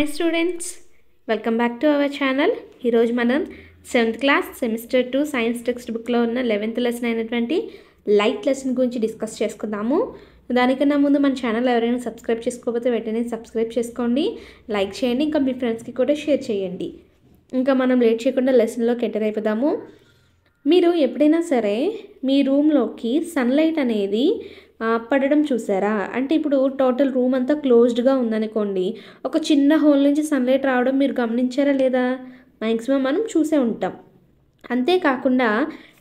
Hi students welcome back to our channel ఈరోజు మనం seventh class semester two science text బుక్లో ఉన్న eleventh lesson అయినటువంటి లైట్ లెసన్ గురించి డిస్కస్ చేసుకుందాము. దానికన్నా ముందు మన ఛానల్ ఎవరైనా సబ్స్క్రైబ్ చేసుకోకపోతే వెంటనే సబ్స్క్రైబ్ చేసుకోండి. లైక్ చేయండి ఇంకా మీ ఫ్రెండ్స్కి కూడా షేర్ చేయండి. ఇంకా మనం లేట్ చేయకుండా లెసన్లోకి ఎంటర్ అయిపోదాము. మీరు ఎప్పుడైనా సరే మీ రూమ్లోకి సన్లైట్ అనేది పడడం చూసారా? అంటే ఇప్పుడు టోటల్ రూమ్ అంతా క్లోజ్డ్గా ఉందనుకోండి ఒక చిన్న హోల్ నుంచి సన్లైట్ రావడం మీరు గమనించారా లేదా? మ్యాక్సిమం మనం చూసే ఉంటాం. అంతేకాకుండా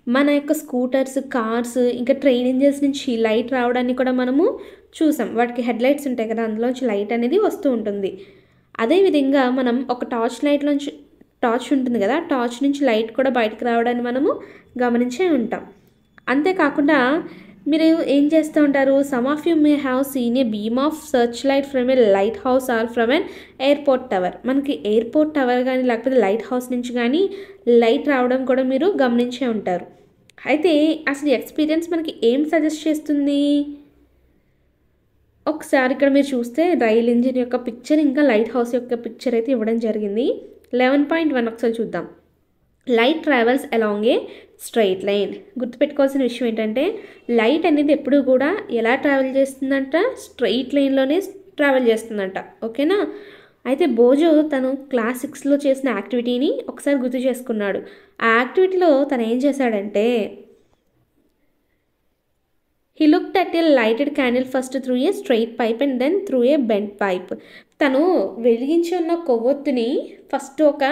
మన యొక్క స్కూటర్స్ కార్స్ ఇంకా ట్రైన్ ఇంజన్స్ నుంచి లైట్ రావడాన్ని కూడా మనము చూసాం. వాటికి హెడ్ లైట్స్ ఉంటాయి కదా అందులోంచి లైట్ అనేది వస్తూ ఉంటుంది. అదేవిధంగా మనం ఒక టార్చ్ లైట్లోంచి టార్చ్ ఉంటుంది కదా టార్చ్ నుంచి లైట్ కూడా బయటకు రావడాన్ని మనము గమనించే ఉంటాం. అంతేకాకుండా మీరు ఏం చేస్తూ ఉంటారు? Some of you may have seen a beam of search light from a lighthouse or from an airport tower మనకి ఎయిర్పోర్ట్ టవర్ కానీ లేకపోతే లైట్ హౌస్ నుంచి కానీ లైట్ రావడం కూడా మీరు గమనించే ఉంటారు. అయితే అసలు ఎక్స్పీరియన్స్ మనకి ఏం సజెస్ట్ చేస్తుంది? ఒకసారి ఇక్కడ మీరు చూస్తే రైల్ ఇంజిన్ యొక్క పిక్చర్ ఇంకా లైట్ హౌస్ యొక్క పిక్చర్ అయితే ఇవ్వడం జరిగింది. లెవెన్ పాయింట్ వన్ ఒకసారి చూద్దాం. Light travels along a straight line. గుర్తుపెట్టుకోవాల్సిన విషయం ఏంటంటే లైట్ అనేది ఎప్పుడు కూడా ఎలా ట్రావెల్ చేస్తుందంట? స్ట్రైట్ లైన్లోనే ట్రావెల్ చేస్తుందంట. ఓకేనా? అయితే బోజో తను క్లాస్ సిక్స్లో చేసిన యాక్టివిటీని ఒకసారి గుర్తు చేసుకున్నాడు. ఆ యాక్టివిటీలో తను ఏం చేశాడంటే he look at a lighted candle first through a straight pipe and then through a bent pipe. తను వెలిగించి ఉన్న కొవ్వొత్తుని ఫస్ట్ ఒక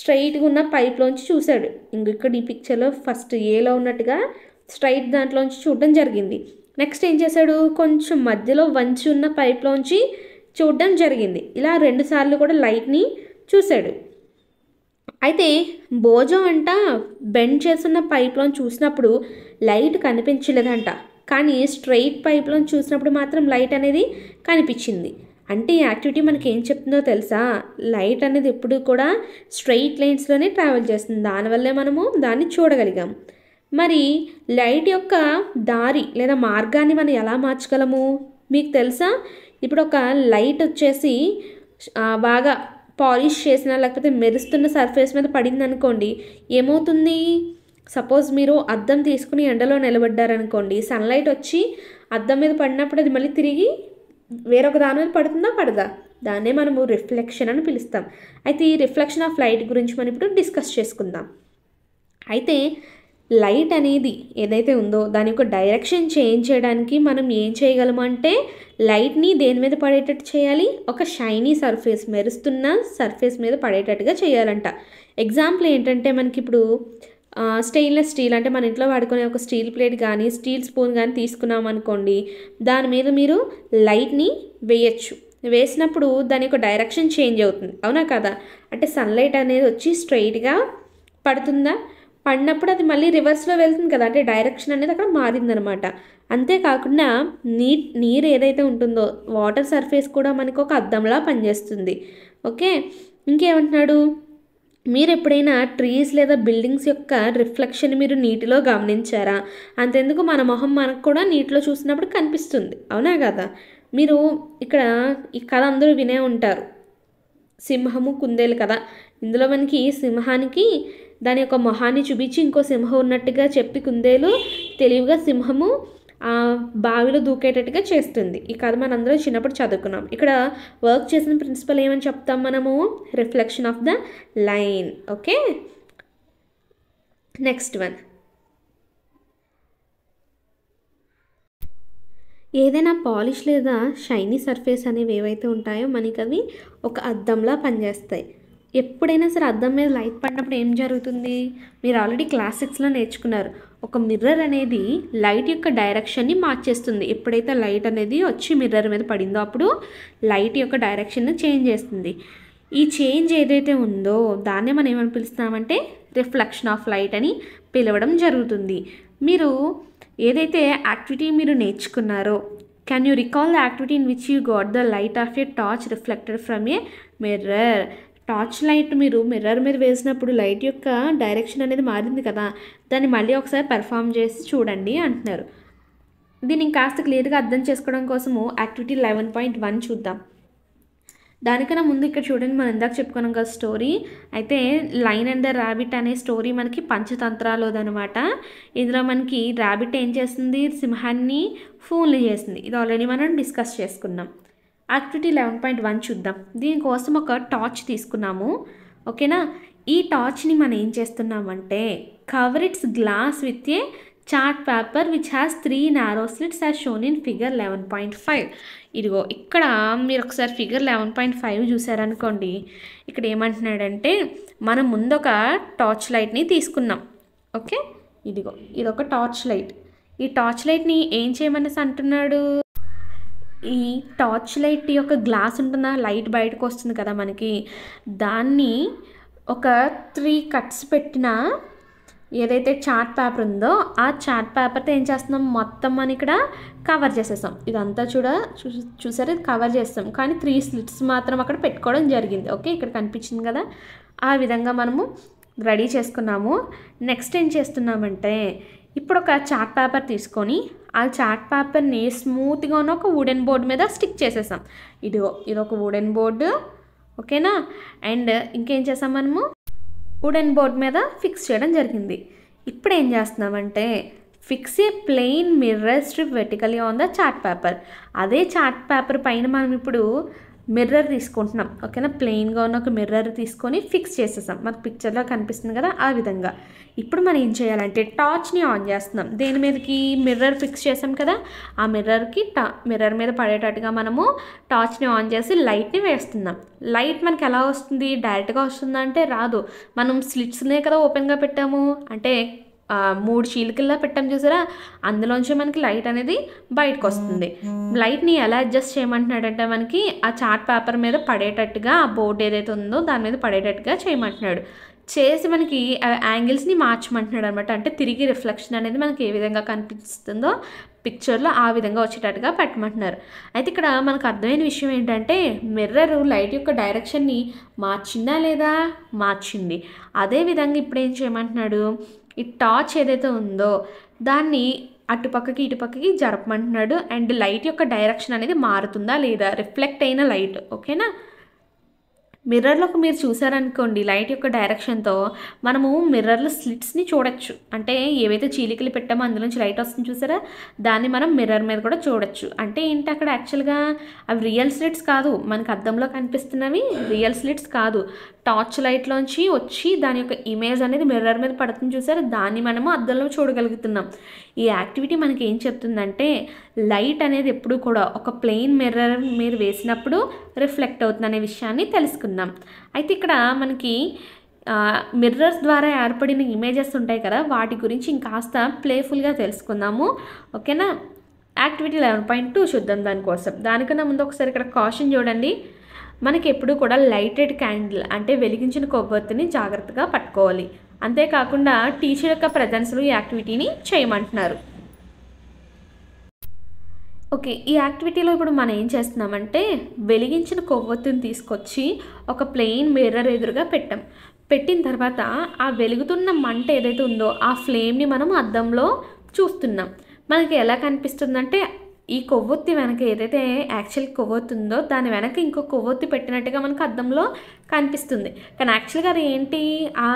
స్ట్రైట్గా ఉన్న పైప్లోంచి చూశాడు. ఇంక ఇక్కడ ఈ పిక్చర్లో ఫస్ట్ ఏలో ఉన్నట్టుగా స్ట్రైట్ దాంట్లోంచి చూడడం జరిగింది. నెక్స్ట్ ఏం చేశాడు? కొంచెం మధ్యలో వంచి ఉన్న పైప్లోంచి చూడడం జరిగింది. ఇలా రెండుసార్లు కూడా లైట్ని చూశాడు. అయితే భోజం అంట బెండ్ చేస్తున్న పైప్లో చూసినప్పుడు లైట్ కనిపించలేదంట. కానీ స్ట్రైట్ పైప్లో చూసినప్పుడు మాత్రం లైట్ అనేది కనిపించింది. అంటే ఈ యాక్టివిటీ మనకి ఏం చెప్తుందో తెలుసా? లైట్ అనేది ఎప్పుడు కూడా స్ట్రైట్ లైన్స్లోనే ట్రావెల్ చేస్తుంది. దానివల్లే మనము దాన్ని చూడగలిగాం. మరి లైట్ యొక్క దారి లేదా మార్గాన్ని మనం ఎలా మార్చగలము? మీకు తెలుసా? ఇప్పుడు ఒక లైట్ వచ్చేసి బాగా పాలిష్ చేసిన లేకపోతే మెరుస్తున్న సర్ఫేస్ మీద పడింది అనుకోండి ఏమవుతుంది? సపోజ్ మీరు అద్దం తీసుకుని ఎండలో నిలబడ్డారనుకోండి సన్లైట్ వచ్చి అద్దం మీద పడినప్పుడు అది మళ్ళీ తిరిగి వేరొక దాని మీద పడుతుందా పడదా? దాన్నే మనము రిఫ్లెక్షన్ అని పిలుస్తాం. అయితే ఈ రిఫ్లెక్షన్ ఆఫ్ లైట్ గురించి మనం ఇప్పుడు డిస్కస్ చేసుకుందాం. అయితే లైట్ అనేది ఏదైతే ఉందో దాని యొక్క డైరెక్షన్ చేంజ్ చేయడానికి మనం ఏం చేయగలము అంటే లైట్ని దేని మీద పడేటట్టు చేయాలి? ఒక షైనీ సర్ఫేస్ మెరుస్తున్న సర్ఫేస్ మీద పడేటట్టుగా చేయాలంట. ఎగ్జాంపుల్ ఏంటంటే మనకి ఇప్పుడు స్టెయిన్లెస్ స్టీల్ అంటే మన ఇంట్లో వాడుకునే ఒక స్టీల్ ప్లేట్ కానీ స్టీల్ స్పూన్ కానీ తీసుకున్నాం అనుకోండి దాని మీద మీరు లైట్ని వేయచ్చు. వేసినప్పుడు దాని యొక్క డైరెక్షన్ చేంజ్ అవుతుంది. అవునా కదా? అంటే సన్లైట్ అనేది వచ్చి స్ట్రైట్గా పడుతుందా? పడినప్పుడు అది మళ్ళీ రివర్స్లో వెళ్తుంది కదా అంటే డైరెక్షన్ అనేది అక్కడ మారిందనమాట. అంతేకాకుండా నీ నీరు ఏదైతే ఉంటుందో వాటర్ సర్ఫేస్ కూడా మనకు ఒక అద్దంలా పనిచేస్తుంది. ఓకే? ఇంకేమంటున్నాడు? మీరు ఎప్పుడైనా ట్రీస్ లేదా బిల్డింగ్స్ యొక్క రిఫ్లెక్షన్ మీరు నీటిలో గమనించారా? అంతెందుకు మన మొహం మనకు కూడా నీటిలో చూసినప్పుడు కనిపిస్తుంది. అవునా కదా? మీరు ఇక్కడ ఈ కథ అందరూ వినే ఉంటారు. సింహము కుందేలు కదా? ఇందులో మనకి సింహానికి దాని యొక్క మొహాన్ని చూపించి ఇంకో సింహం ఉన్నట్టుగా చెప్పి కుందేలు తెలివిగా సింహము బావిలో దూకేటట్టుగా చేస్తుంది. ఈ కథ మనందరం చిన్నప్పుడు చదువుకున్నాం. ఇక్కడ వర్క్ చేసిన ప్రిన్సిపల్ ఏమని చెప్తాం మనము? Reflection of the line. Okay? Next one. ఏదైనా పాలిష్ లేదా షైనీ సర్ఫేస్ అనేవి ఏవైతే ఉంటాయో మనకి అవి ఒక అద్దంలా పనిచేస్తాయి. ఎప్పుడైనా సరే అద్దం మీద లైట్ పడినప్పుడు ఏం జరుగుతుంది? మీరు ఆల్రెడీ క్లాసిక్స్లో నేర్చుకున్నారు. ఒక మిర్రర్ అనేది లైట్ యొక్క డైరెక్షన్ని మార్చేస్తుంది. ఎప్పుడైతే లైట్ అనేది వచ్చి మిర్రర్ మీద పడిందో అప్పుడు లైట్ యొక్క డైరెక్షన్ని చేంజ్ చేస్తుంది. ఈ చేంజ్ ఏదైతే ఉందో దాన్నే మనం ఏమని పిలుస్తామంటే రిఫ్లెక్షన్ ఆఫ్ లైట్ అని పిలవడం జరుగుతుంది. మీరు ఏదైతే యాక్టివిటీ మీరు నేర్చుకున్నారో can you recall the activity in which you got the light of a torch reflected from a mirror torch light మీరు మిర్రర్ మీద వేసినప్పుడు లైట్ యొక్క డైరెక్షన్ అనేది మారింది కదా. దాన్ని మళ్ళీ ఒకసారి పెర్ఫామ్ చేసి చూడండి అంటున్నారు. దీన్ని కాస్త క్లియర్గా అర్థం చేసుకోవడం కోసము యాక్టివిటీ లెవెన్ పాయింట్ వన్ చూద్దాం. దానికన్నా ముందు ఇక్కడ చూడండి మనం ఇందాక చెప్పుకున్నాం కదా స్టోరీ. అయితే లైన్ అండ్ ద ర్యాబిట్ అనే స్టోరీ మనకి పంచతంత్రాలోదనమాట ఇందులో మనకి ర్యాబిట్ ఏం చేస్తుంది? సింహాన్ని ఫోన్లు చేస్తుంది. ఇది ఆల్రెడీ మనం డిస్కస్ చేసుకున్నాం. యాక్టివిటీ లెవెన్ పాయింట్ వన్ చూద్దాం. దీనికోసం ఒక టార్చ్ తీసుకున్నాము. ఓకేనా? ఈ టార్చ్ని మనం ఏం చేస్తున్నామంటే cover its glass with a chart paper which has three narrow slits has shown in figure eleven point five ఇదిగో ఇక్కడ మీరు ఒకసారి ఫిగర్ లెవెన్ పాయింట్ ఫైవ్ చూసారనుకోండి ఇక్కడ ఏమంటున్నాడంటే మనం ముందు ఒక టార్చ్ లైట్ని తీసుకున్నాం. ఓకే? ఇదిగో ఇది ఒక టార్చ్ లైట్ ఈ టార్చ్ లైట్ని ఏం చేయమనేసి అంటున్నాడు? ఈ టార్చ్ లైట్ యొక్క గ్లాస్ ఉంటుందా లైట్ బయటకు వస్తుంది కదా మనకి. దాన్ని ఒక త్రీ కట్స్ పెట్టిన ఏదైతే చార్ట్ పేపర్ ఉందో ఆ చార్ట్ పేపర్తో ఏం చేస్తున్నాం? మొత్తం మనం ఇక్కడ కవర్ చేసేస్తాం ఇదంతా చూడ చూ చూసారు? ఇది కవర్ చేస్తాం కానీ త్రీ స్లిట్స్ మాత్రం అక్కడ పెట్టుకోవడం జరిగింది. ఓకే? ఇక్కడ కనిపించింది కదా? ఆ విధంగా మనము రెడీ చేసుకున్నాము. నెక్స్ట్ ఏం చేస్తున్నామంటే ఇప్పుడు ఒక చార్ట్ పేపర్ తీసుకొని ఆ చార్ట్ పేపర్ని స్మూత్గా ఉన్న ఒక వుడెన్ బోర్డ్ మీద స్టిక్ చేసేసాం. ఇదిగో ఇది ఒక వుడెన్ బోర్డు. ఓకేనా? అండ్ ఇంకేం చేసాం మనము? వుడెన్ బోర్డ్ మీద ఫిక్స్ చేయడం జరిగింది. ఇప్పుడు ఏం చేస్తున్నామంటే fix a plain mirror strip vertically on the chart paper. అదే చార్ట్ పేపర్ పైన మనం ఇప్పుడు మిర్రర్ తీసుకుంటున్నాం. ఓకేనా? ప్లెయిన్గా ఉన్న ఒక మిర్రర్ తీసుకొని ఫిక్స్ చేసేసాం. మనకు పిక్చర్లో కనిపిస్తుంది కదా ఆ విధంగా. ఇప్పుడు మనం ఏం చేయాలంటే టార్చ్ని ఆన్ చేస్తున్నాం. దేని మీదకి? మిర్రర్ ఫిక్స్ చేసాం కదా ఆ మిర్రర్కి టా మిర్రర్ మీద పడేటట్టుగా మనము టార్చ్ని ఆన్ చేసి లైట్ని వేస్తున్నాం. లైట్ మనకి ఎలా వస్తుంది? డైరెక్ట్గా వస్తుందా అంటే రాదు. మనం స్లిట్స్నే కదా ఓపెన్గా పెట్టాము. అంటే మూడు చీలికల్లా పెట్టాం చూసారా? అందులోంచి మనకి లైట్ అనేది బయటకు వస్తుంది లైట్ని ఎలా అడ్జస్ట్ చేయమంటున్నాడంటే మనకి ఆ చార్ట్ పేపర్ మీద పడేటట్టుగా ఆ బోర్డు ఏదైతే ఉందో దాని మీద పడేటట్టుగా చేయమంటున్నాడు. చేసి మనకి యాంగిల్స్ని మార్చమంటున్నాడు అనమాట అంటే తిరిగి రిఫ్లెక్షన్ అనేది మనకి ఏ విధంగా కనిపిస్తుందో పిక్చర్లో ఆ విధంగా వచ్చేటట్టుగా పెట్టమంటున్నారు. అయితే ఇక్కడ మనకు అర్థమైన విషయం ఏంటంటే మిర్రర్ లైట్ యొక్క డైరెక్షన్ని మార్చిందా లేదా? మార్చింది. అదే విధంగా ఇప్పుడు ఏం చేయమంటున్నాడు? ఈ టార్చ్ ఏదైతే ఉందో దాన్ని అటుపక్కకి ఇటుపక్కకి జరపమంటున్నాడు. అండ్ లైట్ యొక్క డైరెక్షన్ అనేది మారుతుందా లేదా? రిఫ్లెక్ట్ అయిన లైట్ ఓకేనా? మిర్రర్లోకి మీరు చూసారనుకోండి లైట్ యొక్క డైరెక్షన్తో మనము మిర్రర్లో స్లిట్స్ని చూడొచ్చు. అంటే ఏవైతే చీలికలు పెట్టామో అందులో నుంచి లైట్ వస్తుంది చూసారా? దాన్ని మనం మిర్రర్ మీద కూడా చూడొచ్చు. అంటే ఏంటి అక్కడ యాక్చువల్గా? అవి రియల్ స్లిట్స్ కాదు. మనకు అద్దంలో కనిపిస్తున్నవి రియల్ స్లిట్స్ కాదు. టార్చ్ లైట్లోంచి వచ్చి దాని యొక్క ఇమేజ్ అనేది మిర్రర్ మీద పడుతుంది చూసారు? దాన్ని మనము అద్దంలో చూడగలుగుతున్నాం. ఈ యాక్టివిటీ మనకి ఏం చెప్తుందంటే లైట్ అనేది ఎప్పుడు కూడా ఒక ప్లెయిన్ మిర్రర్ మీద వేసినప్పుడు రిఫ్లెక్ట్ అవుతుంది అనే విషయాన్ని తెలుసుకుందాం. అయితే ఇక్కడ మనకి మిర్రర్స్ ద్వారా ఏర్పడిన ఇమేజెస్ ఉంటాయి కదా? వాటి గురించి ఇంకాస్త ప్లేఫుల్గా తెలుసుకుందాము. ఓకేనా? యాక్టివిటీ లెవెన్ పాయింట్ టూ చూద్దాం దానికోసం. దానికన్నా ముందు ఒకసారి ఇక్కడ కాషన్ చూడండి. మనకి ఎప్పుడు కూడా లైటెడ్ క్యాండిల్ అంటే వెలిగించిన కొవ్వొత్తిని జాగ్రత్తగా పట్టుకోవాలి. అంతేకాకుండా టీచర్ యొక్క ప్రజెన్స్లో ఈ యాక్టివిటీని చేయమంటున్నారు. ఓకే ఈ యాక్టివిటీలో ఇప్పుడు మనం ఏం చేస్తున్నామంటే వెలిగించిన కొవ్వొత్తిని తీసుకొచ్చి ఒక ప్లెయిన్ మిర్రర్ ఎదురుగా పెట్టాం. పెట్టిన తర్వాత ఆ వెలుగుతున్న మంట ఏదైతే ఉందో ఆ ఫ్లేమ్ని మనం అద్దంలో చూస్తున్నాం. మనకి ఎలా కనిపిస్తుందంటే ఈ కొవ్వొత్తి వెనక ఏదైతే యాక్చువల్ కొవ్వొత్తి ఉందో దాని వెనక ఇంకో కొవ్వొత్తి పెట్టినట్టుగా మనకు అద్దంలో కనిపిస్తుంది. కానీ యాక్చువల్గా అది ఏంటి? ఆ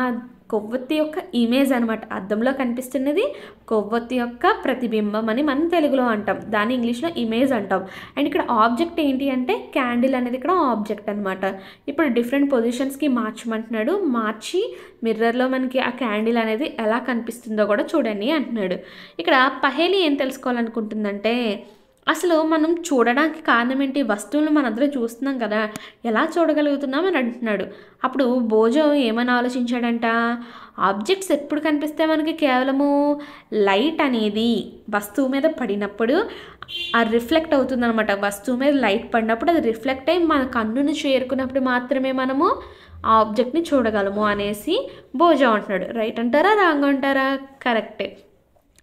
కొవ్వొత్తి యొక్క ఇమేజ్ అనమాట అద్దంలో కనిపిస్తున్నది కొవ్వొత్తి యొక్క ప్రతిబింబం అని మనం తెలుగులో అంటాం. దాన్ని ఇంగ్లీష్లో ఇమేజ్ అంటాం. అండ్ ఇక్కడ ఆబ్జెక్ట్ ఏంటి అంటే క్యాండిల్ అనేది ఇక్కడ ఆబ్జెక్ట్ అనమాట ఇప్పుడు డిఫరెంట్ పొజిషన్స్కి మార్చమంటున్నాడు. మార్చి మిర్రర్లో మనకి ఆ క్యాండిల్ అనేది ఎలా కనిపిస్తుందో కూడా చూడండి అంటున్నాడు. ఇక్కడ పహేలి ఏం తెలుసుకోవాలనుకుంటుందంటే అసలు మనం చూడడానికి కారణం ఏంటి వస్తువులు మనందరం చూస్తున్నాం కదా. ఎలా చూడగలుగుతున్నాం అని అంటున్నాడు. అప్పుడు భోజం ఏమని ఆలోచించాడంట? ఆబ్జెక్ట్స్ ఎప్పుడు కనిపిస్తే మనకి? కేవలము లైట్ అనేది వస్తువు మీద పడినప్పుడు అది రిఫ్లెక్ట్ అవుతుందనమాట వస్తువు మీద లైట్ పడినప్పుడు అది రిఫ్లెక్ట్ అయ్యి మన కన్నును చేరుకున్నప్పుడు మాత్రమే మనము ఆ ఆబ్జెక్ట్ని చూడగలము అనేసి భోజం అంటున్నాడు. రైట్ అంటారా? రాంగ్ అంటారా? కరెక్టే.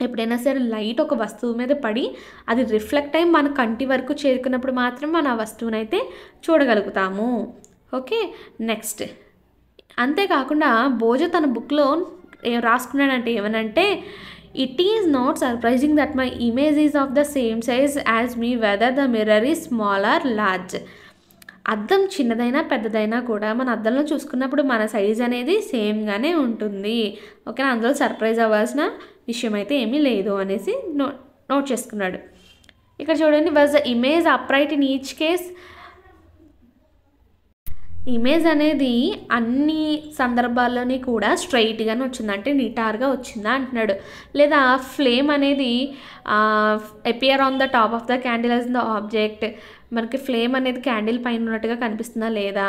ఎప్పుడైనా సరే లైట్ ఒక వస్తువు మీద పడి అది రిఫ్లెక్ట్ అయ్యి మన కంటి వరకు చేరుకున్నప్పుడు మాత్రం మనం ఆ వస్తువుని అయితే చూడగలుగుతాము. ఓకే? నెక్స్ట్. అంతేకాకుండా భోజ తన బుక్లో రాసుకున్నాడంటే ఏమనంటే it is not surprising that my image is of the same size as me whether the mirror is small or large. అద్దం చిన్నదైనా పెద్దదైనా కూడా మన అద్దంలో చూసుకున్నప్పుడు మన సైజ్ అనేది సేమ్గానే ఉంటుంది. ఓకేనా? అందులో సర్ప్రైజ్ అవ్వాల్సిన విషయం అయితే ఏమీ లేదు అనేసి నో నోట్ చేసుకున్నాడు. ఇక్కడ చూడండి was the image upright in each case image అనేది అన్ని సందర్భాల్లోని కూడా స్ట్రైట్గానే వచ్చింది. అంటే నిటార్గా వచ్చిందా అంటున్నాడు. లేదా ఫ్లేమ్ అనేది appear on the top of the candle as the object మనకి ఫ్లేమ్ అనేది క్యాండిల్ పైన ఉన్నట్టుగా కనిపిస్తుందా లేదా?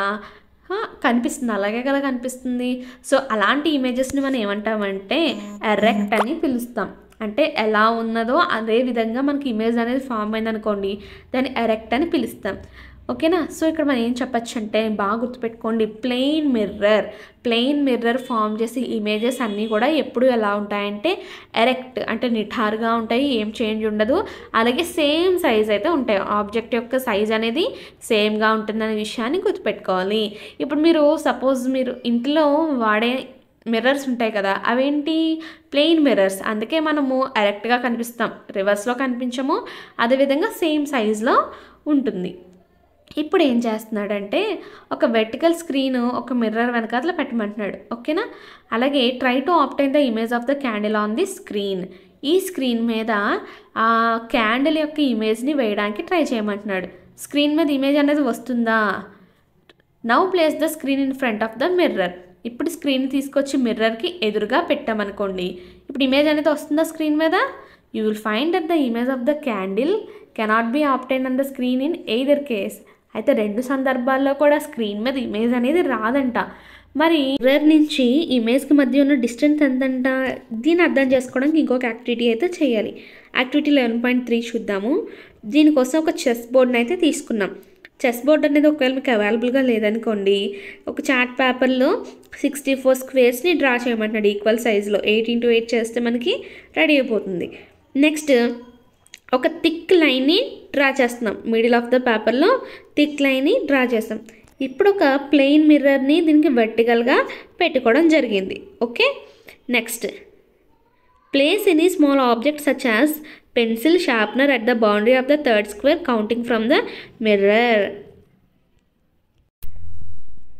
కనిపిస్తుంది. అలాగే కదా కనిపిస్తుంది. సో అలాంటి ఇమేజెస్ని మనం ఏమంటామంటే ఎరెక్ట్ అని పిలుస్తాం. అంటే ఎలా ఉన్నదో అదే విధంగా మనకి ఇమేజ్ అనేది ఫామ్ అయింది అనుకోండి దాన్ని ఎరెక్ట్ అని పిలుస్తాం. ఓకేనా? సో ఇక్కడ మనం ఏం చెప్పచ్చు అంటే బాగా గుర్తుపెట్టుకోండి plain mirror. Plain mirror form చేసే ఇమేజెస్ అన్నీ కూడా ఎప్పుడు ఎలా ఉంటాయంటే ఎరెక్ట్ అంటే నిఠారుగా ఉంటాయి ఏం చేంజ్ ఉండదు. అలాగే సేమ్ సైజ్ అయితే ఉంటాయి. ఆబ్జెక్ట్ యొక్క సైజ్ అనేది సేమ్గా ఉంటుందనే విషయాన్ని గుర్తుపెట్టుకోవాలి. ఇప్పుడు మీరు సపోజ్ మీరు ఇంట్లో వాడే మిర్రర్స్ ఉంటాయి కదా అవేంటి? Plain mirrors. అందుకే మనము ఎరెక్ట్గా కనిపిస్తాం. రివర్స్లో కనిపించము. అదేవిధంగా సేమ్ సైజులో ఉంటుంది. ఇప్పుడు ఏం చేస్తున్నాడంటే ఒక వెర్టికల్ స్క్రీన్ ఒక మిర్రర్ వెనకాతల పెట్టమంటున్నాడు. ఓకేనా? అలాగే try to obtain the image of the candle on the screen ఈ స్క్రీన్ మీద ఆ క్యాండిల్ యొక్క ఇమేజ్ని వేయడానికి ట్రై చేయమంటున్నాడు. స్క్రీన్ మీద ఇమేజ్ అనేది వస్తుందా? Now place the screen in front of the mirror ఇప్పుడు స్క్రీన్ తీసుకొచ్చి మిర్రర్కి ఎదురుగా పెట్టామనుకోండి. ఇప్పుడు ఇమేజ్ అనేది వస్తుందా స్క్రీన్ మీద? You will find that the image of the candle cannot be obtain on the screen in either case అయితే రెండు సందర్భాల్లో కూడా స్క్రీన్ మీద ఇమేజ్ అనేది రాదంట. మరి మిర్రర్ నుంచి ఇమేజ్కి మధ్య ఉన్న డిస్టెన్స్ ఎంతంట? దీన్ని అర్థం చేసుకోవడానికి ఇంకొక యాక్టివిటీ అయితే చేయాలి. యాక్టివిటీ లెవెన్ పాయింట్ త్రీ చూద్దాము. దీనికోసం ఒక చెస్ బోర్డ్ని అయితే తీసుకున్నాం. చెస్ బోర్డ్ అనేది ఒకవేళ మీకు అవైలబుల్గా లేదనుకోండి ఒక చార్ట్ పేపర్లో సిక్స్టీ ఫోర్ స్క్వేర్స్ని డ్రా చేయమంటున్నాడు. ఈక్వల్ సైజులో. ఎయిట్ ఇంటూ ఎయిట్ చేస్తే మనకి రెడీ అయిపోతుంది. నెక్స్ట్ ఒక థిక్ లైన్ని డ్రా చేస్తున్నాం. మిడిల్ ఆఫ్ ద పేపర్లో థిక్ లైన్ని డ్రా చేస్తాం. ఇప్పుడు ఒక ప్లెయిన్ మిర్రర్ని దీనికి వెర్టికల్గా పెట్టుకోవడం జరిగింది. Okay? Next. Place any small object such as pencil sharpener at the boundary of the third square counting from the mirror.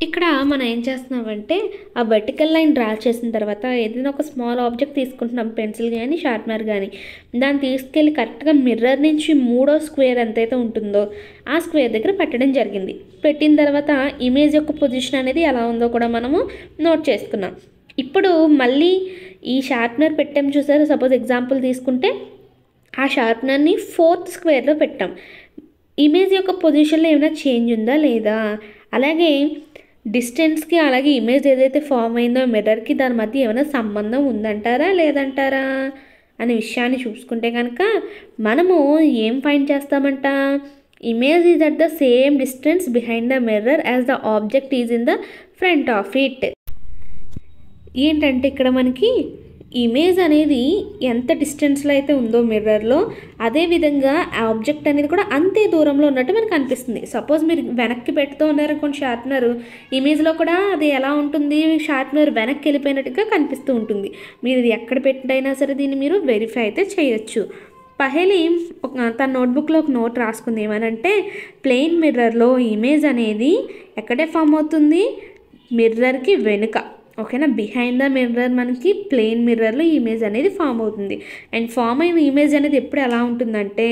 ఇక్కడ మనం ఏం చేస్తున్నామంటే ఆ వర్టికల్ లైన్ డ్రా చేసిన తర్వాత ఏదైనా ఒక స్మాల్ ఆబ్జెక్ట్ తీసుకుంటున్నాం పెన్సిల్ కానీ షార్ప్నర్ కానీ దాన్ని తీసుకెళ్ళి కరెక్ట్గా మిర్రర్ నుంచి మూడో స్క్వేర్ ఎంతైతే ఉంటుందో ఆ స్క్వేర్ దగ్గర పెట్టడం జరిగింది. పెట్టిన తర్వాత ఇమేజ్ యొక్క పొజిషన్ అనేది ఎలా ఉందో కూడా మనము నోట్ చేసుకున్నాం. ఇప్పుడు మళ్ళీ ఈ షార్ప్నర్ పెట్టాం చూసారు? సపోజ్ ఎగ్జాంపుల్ తీసుకుంటే ఆ షార్ప్నర్ని ఫోర్త్ స్క్వేర్లో పెట్టాం. ఇమేజ్ యొక్క పొజిషన్లో ఏమైనా చేంజ్ ఉందా లేదా? అలాగే డిస్టెన్స్కి అలాగే ఇమేజ్ ఏదైతే ఫామ్ అయిందో మిర్రర్కి దాని మధ్య ఏమైనా సంబంధం ఉందంటారా లేదంటారా అనే విషయాన్ని చూసుకుంటే కనుక మనము ఏం find చేస్తామంట? Image is at the same distance behind the mirror as the object is in the front of it. ఏంటంటే ఇక్కడ మనకి ఇమేజ్ అనేది ఎంత డిస్టెన్స్లో అయితే ఉందో మిర్రర్లో అదేవిధంగా ఆ ఆబ్జెక్ట్ అనేది కూడా అంతే దూరంలో ఉన్నట్టు మనకు అనిపిస్తుంది. సపోజ్ మీరు వెనక్కి పెడుతూ ఉన్నారనుకోండి షార్ప్నర్ ఇమేజ్లో కూడా అది ఎలా ఉంటుంది? షార్ప్నర్ వెనక్కి వెళ్ళిపోయినట్టుగా కనిపిస్తూ ఉంటుంది. మీరు ఇది ఎక్కడ పెట్టినైనా సరే దీన్ని మీరు వెరిఫై అయితే చేయొచ్చు. పహేలి ఒక- తన నోట్బుక్లో ఒక నోట్ రాసుకుంది. ఏమనంటే ప్లెయిన్ మిర్రర్లో ఇమేజ్ అనేది ఎక్కడే ఫామ్ అవుతుంది? మిర్రర్కి వెనుక. ఓకేనా? బిహైండ్ ద మిర్రర్ మనకి ప్లెయిన్ మిర్రర్లో ఇమేజ్ అనేది ఫామ్ అవుతుంది. అండ్ ఫామ్ అయిన ఇమేజ్ అనేది ఎప్పుడు ఎలా ఉంటుందంటే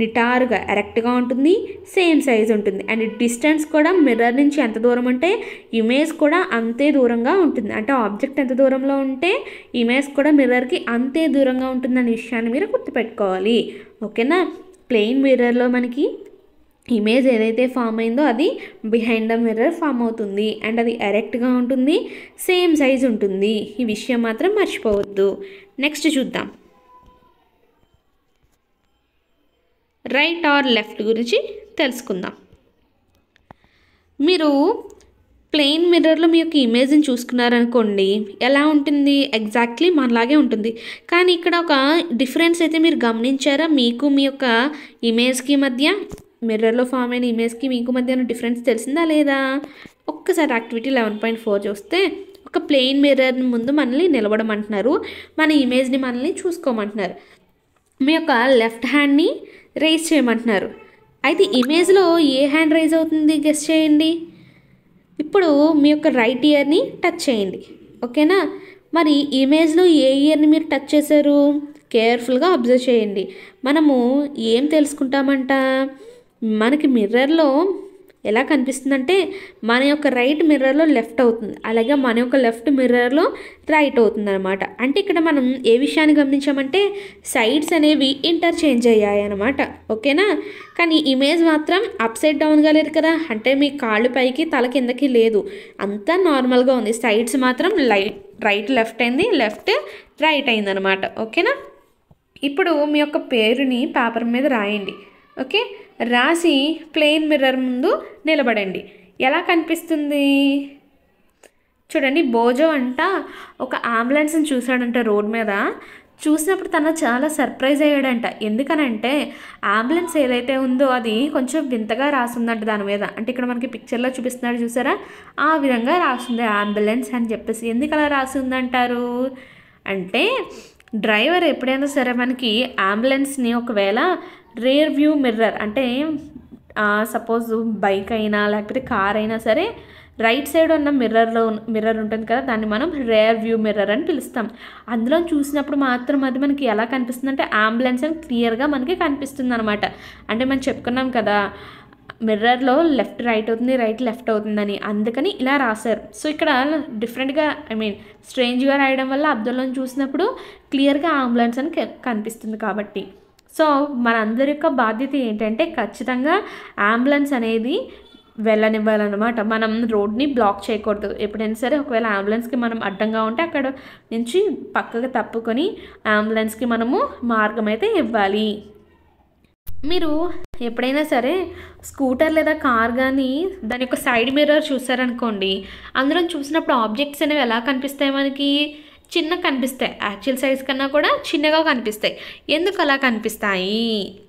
నిటారుగా ఎరెక్ట్గా ఉంటుంది సేమ్ సైజ్ ఉంటుంది. అండ్ డిస్టెన్స్ కూడా మిర్రర్ నుంచి ఎంత దూరం అంటే ఇమేజ్ కూడా అంతే దూరంగా ఉంటుంది. అంటే ఆబ్జెక్ట్ ఎంత దూరంలో ఉంటే ఇమేజ్ కూడా మిర్రర్కి అంతే దూరంగా ఉంటుందనే విషయాన్ని మీరు గుర్తుపెట్టుకోవాలి. ఓకేనా? ప్లెయిన్ మిర్రర్లో మనకి ఇమేజ్ ఏదైతే ఫామ్ అయిందో అది బిహైండ్ ద మిర్రర్ ఫామ్ అవుతుంది. అండ్ అది ఎరెక్ట్గా ఉంటుంది సేమ్ సైజ్ ఉంటుంది. ఈ విషయం మాత్రం మర్చిపోవద్దు. నెక్స్ట్ చూద్దాం. రైట్ ఆర్ లెఫ్ట్ గురించి తెలుసుకుందాం. మీరు ప్లెయిన్ మిర్రర్లో మీ యొక్క ఇమేజ్ని చూసుకున్నారనుకోండి ఎలా ఉంటుంది? ఎగ్జాక్ట్లీ మనలాగే ఉంటుంది. కానీ ఇక్కడ ఒక డిఫరెన్స్ అయితే మీరు గమనించారా? మీకు మీ యొక్క ఇమేజ్కి మధ్య మిర్రర్లో ఫామ్ అయిన ఇమేజ్కి మీకు మధ్య డిఫరెన్స్ తెలిసిందా లేదా? ఒక్కసారి యాక్టివిటీ లెవెన్ పాయింట్ ఫోర్ చూస్తే ఒక ప్లెయిన్ మిర్రర్ ముందు మనల్ని నిలబడమంటున్నారు. మన ఇమేజ్ని మనల్ని చూసుకోమంటున్నారు. మీ యొక్క లెఫ్ట్ హ్యాండ్ని రేజ్ చేయమంటున్నారు. అయితే ఇమేజ్లో ఏ హ్యాండ్ రైజ్ అవుతుంది? గెస్ చేయండి. ఇప్పుడు మీ యొక్క రైట్ ఇయర్ని టచ్ చేయండి. ఓకేనా? మరి ఇమేజ్లో ఏ ఇయర్ని మీరు టచ్ చేశారు? కేర్ఫుల్గా అబ్జర్వ్ చేయండి. మనము ఏం తెలుసుకుంటామంట? మనకి మిర్రర్లో ఎలా కనిపిస్తుందంటే మన యొక్క రైట్ మిర్రర్లో లెఫ్ట్ అవుతుంది. అలాగే మన యొక్క లెఫ్ట్ మిర్రర్లో రైట్ అవుతుంది అనమాట అంటే ఇక్కడ మనం ఏ విషయాన్ని గమనించామంటే సైడ్స్ అనేవి ఇంటర్చేంజ్ అయ్యాయి అనమాట ఓకేనా? కానీ ఇమేజ్ మాత్రం అప్సైడ్ డౌన్గా లేదు కదా? అంటే మీ కాళ్ళు పైకి తల కిందకి లేదు. అంతా నార్మల్గా ఉంది. సైడ్స్ మాత్రం లైట్ రైట్ లెఫ్ట్ అయింది లెఫ్ట్ రైట్ అయింది అనమాట ఓకేనా? ఇప్పుడు మీ యొక్క పేరుని పేపర్ మీద రాయండి. ఓకే? రాసి ప్లెయిన్ మిర్రర్ ముందు నిలబడండి. ఎలా కనిపిస్తుంది? చూడండి బోజో అంట ఒక అంబులెన్స్ని చూశాడంట రోడ్ మీద. చూసినప్పుడు తను చాలా సర్ప్రైజ్ అయ్యాడంట. ఎందుకనంటే అంబులెన్స్ ఏదైతే ఉందో అది కొంచెం వింతగా రాసిందంట దాని మీద. అంటే ఇక్కడ మనకి పిక్చర్లో చూపిస్తున్నాడు చూసారా? ఆ విధంగా రాసింది అంబులెన్స్ అని చెప్పేసి. ఎందుకు అలా రాసిందంటారు? అంటే డ్రైవర్ ఎప్పుడైనా సరే మనకి అంబులెన్స్ని ఒకవేళ రేర్ వ్యూ మిర్రర్ అంటే సపోజ్ బైక్ అయినా లేకపోతే కార్ అయినా సరే రైట్ సైడ్ ఉన్న మిర్రర్లో మిర్రర్ ఉంటుంది కదా దాన్ని మనం రేర్ వ్యూ మిర్రర్ అని పిలుస్తాం. అందులో చూసినప్పుడు మాత్రం అది మనకి ఎలా కనిపిస్తుంది అంటే అంబులెన్స్ అని క్లియర్గా మనకి కనిపిస్తుంది అనమాట అంటే మనం చెప్పుకున్నాం కదా మిర్రర్లో లెఫ్ట్ రైట్ అవుతుంది రైట్ లెఫ్ట్ అవుతుందని. అందుకని ఇలా రాశారు. సో ఇక్కడ డిఫరెంట్గా ఐ మీన్ స్ట్రేంజ్గా రాయడం వల్ల అబ్దుల్లోని చూసినప్పుడు క్లియర్గా అంబులెన్స్ అని కనిపిస్తుంది కాబట్టి. సో మనందరి యొక్క బాధ్యత ఏంటంటే ఖచ్చితంగా అంబులెన్స్ అనేది వెళ్ళనివ్వాలన్నమాట. మనం రోడ్ని బ్లాక్ చేయకూడదు. ఎప్పుడైనా సరే ఒకవేళ అంబులెన్స్కి మనం అడ్డంగా ఉంటే అక్కడ నుంచి పక్కకు తప్పుకొని అంబులెన్స్కి మనము మార్గం అయితే ఇవ్వాలి. మీరు ఎప్పుడైనా సరే స్కూటర్ లేదా కార్ కానీ దాని యొక్క సైడ్ మిర్రర్ చూసారనుకోండి అందులో చూసినప్పుడు ఆబ్జెక్ట్స్ అనేవి ఎలా కనిపిస్తాయి మనకి? చిన్నగా కనిపిస్తాయి. యాక్చువల్ సైజ్ కన్నా కూడా చిన్నగా కనిపిస్తాయి. ఎందుకు అలా కనిపిస్తాయి?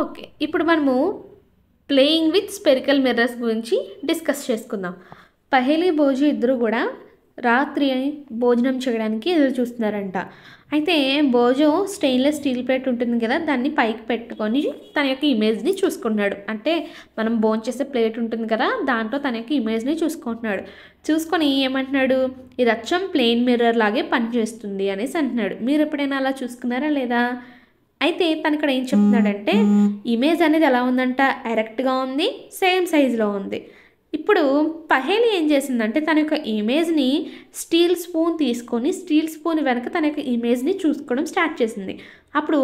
ఓకే ఇప్పుడు మనము ప్లేయింగ్ విత్ స్పెరికల్ మిర్రర్స్ గురించి డిస్కస్ చేసుకుందాం. పహేలి భోజీ ఇద్దరు కూడా రాత్రి భోజనం చేయడానికి ఎదురు చూస్తున్నారంట. అయితే భోజు స్టెయిన్లెస్ స్టీల్ ప్లేట్ ఉంటుంది కదా దాన్ని పైకి పెట్టుకొని తన యొక్క ఇమేజ్ని చూసుకుంటున్నాడు. అంటే మనం భోజనం చేసే ప్లేట్ ఉంటుంది కదా దాంట్లో తన యొక్క ఇమేజ్ని చూసుకుంటున్నాడు. చూసుకొని ఏమంటున్నాడు ఇది అచ్చం ప్లెయిన్ మిర్రర్ లాగే పనిచేస్తుంది అనేసి అంటున్నాడు. మీరు ఎప్పుడైనా అలా చూసుకున్నారా లేదా? అయితే తను ఇక్కడ ఏం చెప్తున్నాడంటే ఇమేజ్ అనేది ఎలా ఉందంట? ఎరెక్ట్గా ఉంది సేమ్ సైజులో ఉంది. ఇప్పుడు పహేలి ఏం చేసిందంటే తన యొక్క ఇమేజ్ని స్టీల్ స్పూన్ తీసుకొని స్టీల్ స్పూన్ వెనక తన యొక్క ఇమేజ్ని చూసుకోవడం స్టార్ట్ చేసింది. అప్పుడు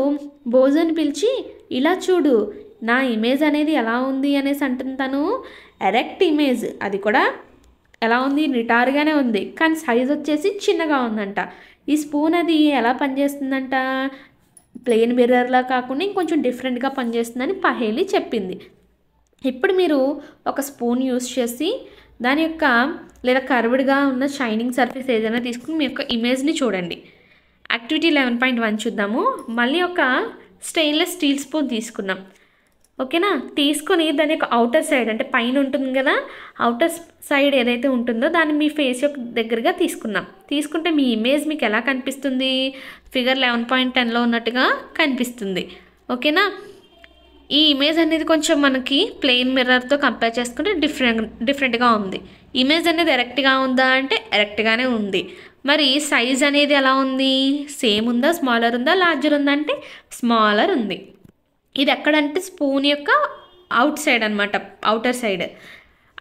భోజన్ పిలిచి ఇలా చూడు నా ఇమేజ్ అనేది ఎలా ఉంది? అనేసి అంటుంది తను. ఎరెక్ట్ ఇమేజ్ అది కూడా ఎలా ఉంది? నిటారుగానే ఉంది కానీ సైజ్ వచ్చేసి చిన్నగా ఉందంట. ఈ స్పూన్ అది ఎలా పనిచేస్తుందంట? ప్లెయిన్ మిర్రర్లా కాకుండా ఇంకొంచెం డిఫరెంట్గా పనిచేస్తుందని పహేలి చెప్పింది. ఇప్పుడు మీరు ఒక స్పూన్ యూస్ చేసి దాని యొక్క లేదా కర్వ్డ్గా ఉన్న షైనింగ్ సర్ఫేస్ ఏదైనా తీసుకుని మీ యొక్క ఇమేజ్ని చూడండి. యాక్టివిటీ లెవెన్ పాయింట్ వన్ చూద్దాము. మళ్ళీ ఒక స్టెయిన్లెస్ స్టీల్ స్పూన్ తీసుకున్నాం ఓకేనా? తీసుకొని దాని యొక్క అవుటర్ సైడ్ అంటే పైన ఉంటుంది కదా అవుటర్ సైడ్ ఏదైతే ఉంటుందో దాన్ని మీ ఫేస్ యొక్క దగ్గరగా తీసుకున్నాం తీసుకుంటే మీ ఇమేజ్ మీకు ఎలా కనిపిస్తుంది? ఫిగర్ లెవెన్ పాయింట్ టెన్లో ఉన్నట్టుగా కనిపిస్తుంది. ఓకేనా? ఈ ఇమేజ్ అనేది కొంచెం మనకి ప్లెయిన్ మిర్రర్తో కంపేర్ చేసుకుంటే డిఫరెంట్ డిఫరెంట్గా ఉంది. ఇమేజ్ అనేది ఎరెక్ట్గా ఉందా అంటే ఎరెక్ట్గానే ఉంది. మరి సైజ్ అనేది ఎలా ఉంది? సేమ్ ఉందా? స్మాలర్ ఉందా? లార్జర్ ఉందా? అంటే స్మాలర్ ఉంది. ఇది ఎక్కడంటే స్పూన్ యొక్క అవుట్ సైడ్ అనమాట అవుటర్ సైడ్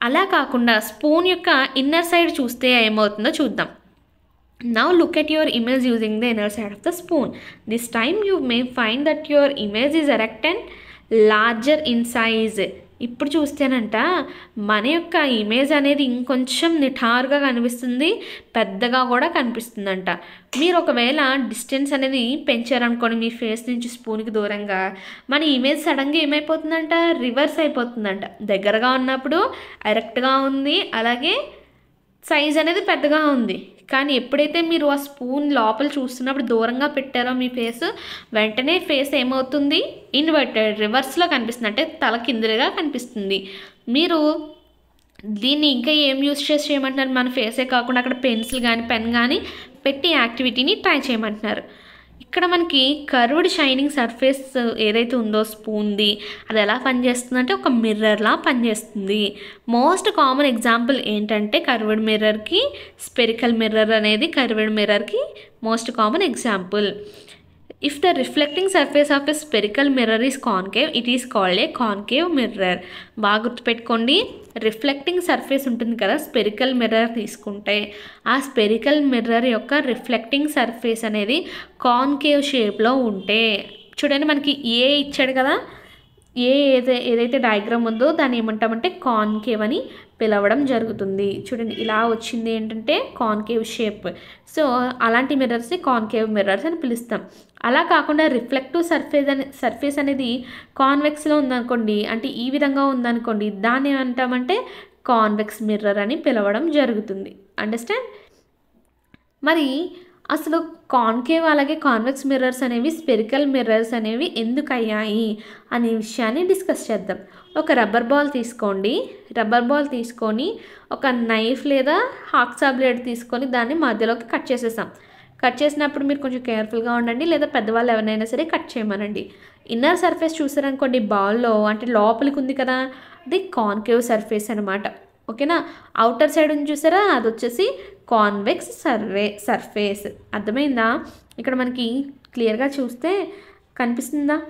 అలా కాకుండా స్పూన్ యొక్క ఇన్నర్ సైడ్ చూస్తే ఏమవుతుందో చూద్దాం. Now look at your image using the inner side of the spoon. This time you may find that your image is erect and larger in size. ఇప్పుడు చూస్తేనంట మన యొక్క ఇమేజ్ అనేది ఇంకొంచెం నిఠారుగా కనిపిస్తుంది పెద్దగా కూడా కనిపిస్తుందంట. మీరు ఒకవేళ డిస్టెన్స్ అనేది పెంచారనుకోండి మీ ఫేస్ నుంచి స్పూన్కి దూరంగా మన ఇమేజ్ సడన్గా ఏమైపోతుందంట? రివర్స్ అయిపోతుందంట. దగ్గరగా ఉన్నప్పుడు ఎరెక్ట్గా ఉంది అలాగే సైజ్ అనేది పెద్దగా ఉంది. కానీ ఎప్పుడైతే మీరు ఆ స్పూన్ లోపల చూస్తున్నప్పుడు దూరంగా పెట్టారో మీ ఫేస్ వెంటనే ఫేస్ ఏమవుతుంది? ఇన్వర్టెడ్ రివర్స్లో కనిపిస్తుంది. అంటే తల కిందగా కనిపిస్తుంది. మీరు దీన్ని ఇంకా ఏం యూస్ చేసి చేయమంటున్నారు? మన ఫేసే కాకుండా అక్కడ పెన్సిల్ కానీ పెన్ కానీ పెట్టి యాక్టివిటీని ట్రై చేయమంటున్నారు. ఇక్కడ మనకి కర్వ్డ్ షైనింగ్ సర్ఫేస్ ఏదైతే ఉందో స్పూన్ది అది ఎలా పనిచేస్తుందంటే ఒక మిర్రర్లా పనిచేస్తుంది. మోస్ట్ కామన్ ఎగ్జాంపుల్ ఏంటంటే కర్వ్డ్ మిర్రర్కి స్పెరికల్ మిర్రర్ అనేది curved మిర్రర్కి most common example if the reflecting surface of a spherical mirror is concave it is called a concave mirror బాగా గుర్తుపెట్టుకోండి. రిఫ్లెక్టింగ్ సర్ఫేస్ ఉంటుంది కదా స్పెరికల్ మిర్రర్ తీసుకుంటే ఆ స్పెరికల్ మిర్రర్ యొక్క రిఫ్లెక్టింగ్ సర్ఫేస్ అనేది కాన్కేవ్ షేప్లో ఉంటే చూడండి మనకి ఏ ఇచ్చాడు కదా ఏ ఏదై ఏదైతే డయాగ్రామ్ ఉందో దాన్ని ఏమంటామంటే కాన్కేవ్ అని పిలవడం జరుగుతుంది. చూడండి ఇలా వచ్చింది ఏంటంటే కాన్కేవ్ షేప్ సో అలాంటి మిర్రర్స్ని కాన్కేవ్ మిర్రర్స్ అని పిలుస్తాం. అలా కాకుండా రిఫ్లెక్టివ్ సర్ఫేస్ అనే సర్ఫేస్ అనేది కాన్వెక్స్లో ఉందనుకోండి అంటే ఈ విధంగా ఉందనుకోండి దాన్ని ఏమంటామంటే కాన్వెక్స్ మిర్రర్ అని పిలవడం జరుగుతుంది. అండర్స్టాండ్ మరి అసలు కాన్కేవ్ అలాగే కాన్వెక్స్ మిర్రర్స్ అనేవి స్పెరికల్ మిర్రర్స్ అనేవి ఎందుకు అయ్యాయి అనే విషయాన్ని డిస్కస్ చేద్దాం. ఒక రబ్బర్ బాల్ తీసుకోండి. రబ్బర్ బాల్ తీసుకొని ఒక నైఫ్ లేదా హాక్సా బ్లేడ్ తీసుకొని దాన్ని మధ్యలోకి కట్ చేసేసాం. కట్ చేసినప్పుడు మీరు కొంచెం కేర్ఫుల్గా ఉండండి లేదా పెద్దవాళ్ళు ఎవరైనా సరే కట్ చేయమనండి. ఇన్నర్ సర్ఫేస్ చూసారనుకోండి బాల్లో అంటే లోపలికి ఉంది కదా అది కాన్కేవ్ సర్ఫేస్ అనమాట ఓకేనా? అవుటర్ సైడ్ ఉంది చూసారా? అది వచ్చేసి కాన్వెక్స్ సర్వే సర్ఫేస్. అర్థమైందా? ఇక్కడ మనకి క్లియర్గా చూస్తే కనిపిస్తుందా?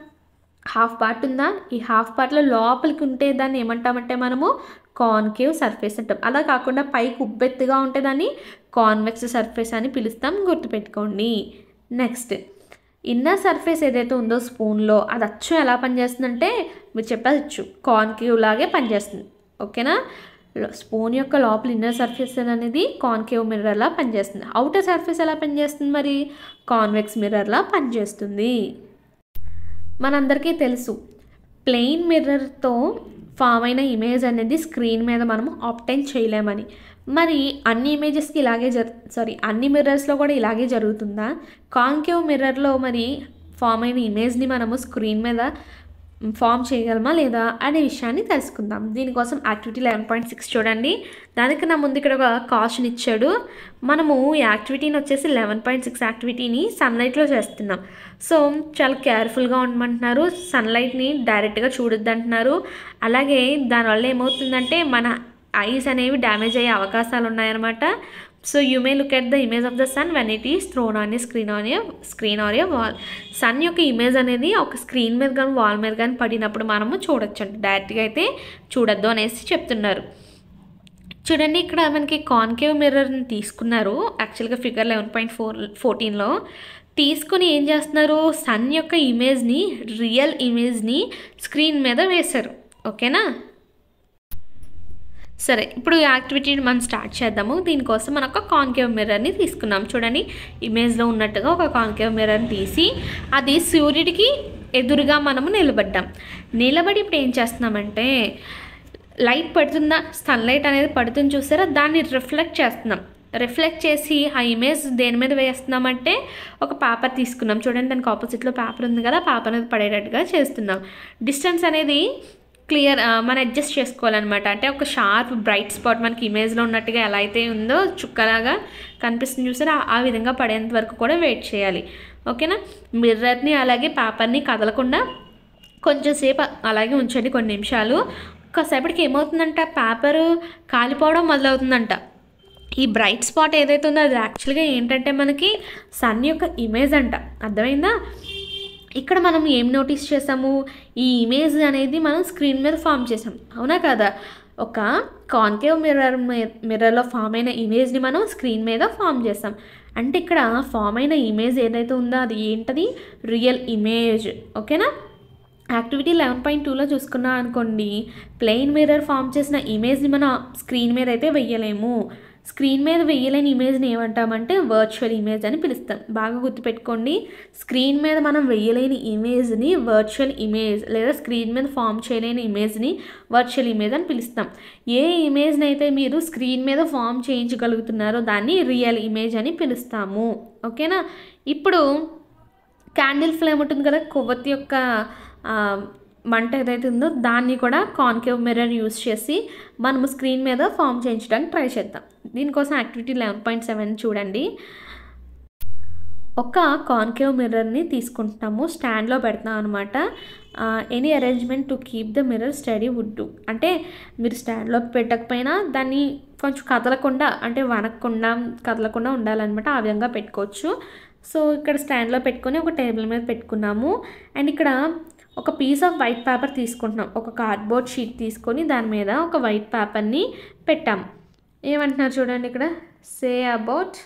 హాఫ్ పార్ట్ ఉందా? ఈ హాఫ్ పార్ట్లో లోపలికి ఉంటే దాన్ని ఏమంటామంటే మనము? కాన్కేవ్ సర్ఫేస్ అంటాం. అలా కాకుండా పైకి ఉబ్బెత్తుగా ఉంటే దాన్ని కాన్వెక్స్ సర్ఫేస్ అని పిలుస్తాం. గుర్తుపెట్టుకోండి. నెక్స్ట్. ఇన్నర్ సర్ఫేస్ ఏదైతే ఉందో స్పూన్లో అది అచ్చు ఎలా పనిచేస్తుందంటే మీరు చెప్పచ్చు కాన్కేవ్ లాగే పనిచేస్తుంది. ఓకేనా? స్పూన్ యొక్క లోపల ఇన్నర్ సర్ఫేస్ అనేది కాన్కేవ్ మిర్రర్లా పనిచేస్తుంది. అవుటర్ సర్ఫేస్ ఎలా పనిచేస్తుంది మరి? కాన్వెక్స్ మిర్రర్లా పనిచేస్తుంది. మనందరికీ తెలుసు ప్లెయిన్ మిర్రర్తో ఫామ్ అయిన ఇమేజ్ అనేది స్క్రీన్ మీద మనము ఆప్టైన్ చేయలేమని. మరి అన్ని ఇమేజెస్కి ఇలాగే జరు సారీ అన్ని మిర్రర్స్లో కూడా ఇలాగే జరుగుతుందా? కాన్కేవ్ మిర్రర్లో మరి ఫామ్ అయిన ఇమేజ్ని మనము స్క్రీన్ మీద ఫామ్ చేయగలమా లేదా అనే విషయాన్ని తెలుసుకుందాం. దీనికోసం యాక్టివిటీ లెవెన్ పాయింట్ సిక్స్ చూడండి. దానికన్నా ముందు ఇక్కడ ఒక కాషన్ ఇచ్చాడు. మనము ఈ యాక్టివిటీని వచ్చేసి లెవెన్ పాయింట్ సిక్స్ యాక్టివిటీని సన్లైట్లో చేస్తున్నాం. సో చాలా కేర్ఫుల్గా ఉండమంటున్నారు. సన్లైట్ని డైరెక్ట్గా చూడొద్దు అంటున్నారు అలాగే దానివల్ల ఏమవుతుందంటే మన ఐస్ అనేవి డ్యామేజ్ అయ్యే అవకాశాలు ఉన్నాయన్నమాట. So you may look at the image of the sun when it is thrown on a screen on a screen or a wall sun యొక్క ఇమేజ్ అనేది ఒక స్క్రీన్ మీద కానీ వాల్ మీద కానీ పడినప్పుడు మనము చూడొచ్చు అండి. డైరెక్ట్గా అయితే చూడొద్దు అనేసి చెప్తున్నారు. చూడండి ఇక్కడ మనకి కాన్కేవ్ మిర్రర్ని తీసుకున్నారు. యాక్చువల్గా ఫిగర్ లెవెన్ పాయింట్ ఫోర్ ఫోర్టీన్లో తీసుకొని ఏం చేస్తున్నారు? సన్ యొక్క ఇమేజ్ని రియల్ ఇమేజ్ని స్క్రీన్ మీద వేశారు. ఓకేనా సరే ఇప్పుడు ఈ యాక్టివిటీని మనం స్టార్ట్ చేద్దాము. దీనికోసం మనం ఒక కాన్కేవ్ మిర్రర్ని తీసుకున్నాం. చూడండి ఇమేజ్లో ఉన్నట్టుగా ఒక కాన్కేవ్ మిర్రర్ని తీసి అది సూర్యుడికి ఎదురుగా మనము నిలబడ్డాం. నిలబడి ఇప్పుడు ఏం చేస్తున్నామంటే లైట్ పడుతుందా? సన్లైట్ అనేది పడుతుంది చూసారా? దాన్ని రిఫ్లెక్ట్ చేస్తున్నాం. రిఫ్లెక్ట్ చేసి ఆ ఇమేజ్ దేని మీద వేస్తున్నామంటే ఒక పేపర్ తీసుకున్నాం. చూడండి దానికి ఆపోజిట్లో పేపర్ ఉంది కదా పేపర్ అనేది పడేటట్టుగా చేస్తున్నాం. డిస్టెన్స్ అనేది క్లియర్ మనం అడ్జస్ట్ చేసుకోవాలన్నమాట. అంటే ఒక షార్ప్ బ్రైట్ స్పాట్ మనకి ఇమేజ్లో ఉన్నట్టుగా ఎలా అయితే ఉందో చుక్కలాగా కనిపిస్తుంది చూసారా? ఆ విధంగా పడేంత వరకు కూడా వెయిట్ చేయాలి. ఓకేనా? మిర్రర్ని అలాగే పేపర్ని కదలకుండా కొంచెంసేపు అలాగే ఉంచండి కొన్ని నిమిషాలు. కాసేపటికి ఏమవుతుందంట? పేపరు కాలిపోవడం మొదలవుతుందంట. ఈ బ్రైట్ స్పాట్ ఏదైతే ఉందో అది యాక్చువల్గా ఏంటంటే మనకి సన్ యొక్క ఇమేజ్ అంట. అర్థమైందా? ఇక్కడ మనం ఏం నోటీస్ చేసాము ఈ ఇమేజ్ అనేది మనం స్క్రీన్ మీద ఫామ్ చేసాం అవునా కదా? ఒక కాన్కేవ్ మిర్రర్ మిర్రర్లో ఫామ్ అయిన ఇమేజ్ని మనం స్క్రీన్ మీద ఫామ్ చేస్తాం అంటే ఇక్కడ ఫామ్ అయిన ఇమేజ్ ఏదైతే ఉందో అది ఏంటది? రియల్ ఇమేజ్ ఓకేనా యాక్టివిటీ లెవెన్ పాయింట్ టూలో చూసుకున్నా అనుకోండి ప్లెయిన్ మిర్రర్ ఫామ్ చేసిన ఇమేజ్ని మనం స్క్రీన్ మీద అయితే వెయ్యలేము. స్క్రీన్ మీద వెయ్యలేని ఇమేజ్ని ఏమంటామంటే వర్చువల్ ఇమేజ్ అని పిలుస్తాం. బాగా గుర్తుపెట్టుకోండి. స్క్రీన్ మీద మనం వేయలేని ఇమేజ్ని వర్చువల్ ఇమేజ్ లేదా స్క్రీన్ మీద ఫామ్ చేయలేని ఇమేజ్ని వర్చువల్ ఇమేజ్ అని పిలుస్తాం. ఏ ఇమేజ్ని అయితే మీరు స్క్రీన్ మీద ఫామ్ చేయించగలుగుతున్నారో దాన్ని రియల్ ఇమేజ్ అని పిలుస్తాము. ఓకేనా? ఇప్పుడు క్యాండిల్ ఫ్లేమ్ ఉంటుంది కదా కొవ్వొత్తి యొక్క మంట ఏదైతే ఉందో దాన్ని కూడా కాన్కేవ్ మిర్రర్ యూస్ చేసి మనము స్క్రీన్ మీద ఫామ్ చేయించడానికి ట్రై చేద్దాం. దీనికోసం యాక్టివిటీ లెవెన్ పాయింట్ సెవెన్ చూడండి. ఒక కాన్కేవ్ మిర్రర్ని తీసుకుంటున్నాము స్టాండ్లో పెడతాం అనమాట any arrangement to keep the mirror steady would do అంటే మీరు స్టాండ్లో పెట్టకపోయినా దాన్ని కొంచెం కదలకుండా అంటే వనకుండా కదలకుండా ఉండాలన్నమాట ఆ విధంగా పెట్టుకోవచ్చు. సో ఇక్కడ స్టాండ్లో పెట్టుకొని ఒక టేబుల్ మీద పెట్టుకున్నాము. అండ్ ఇక్కడ ఒక పీస్ ఆఫ్ వైట్ పేపర్ తీసుకుంటున్నాం. ఒక కార్డ్బోర్డ్ షీట్ తీసుకొని దాని మీద ఒక వైట్ పేపర్ని పెట్టాం. ఏమంటున్నారు చూడండి ఇక్కడ? Say about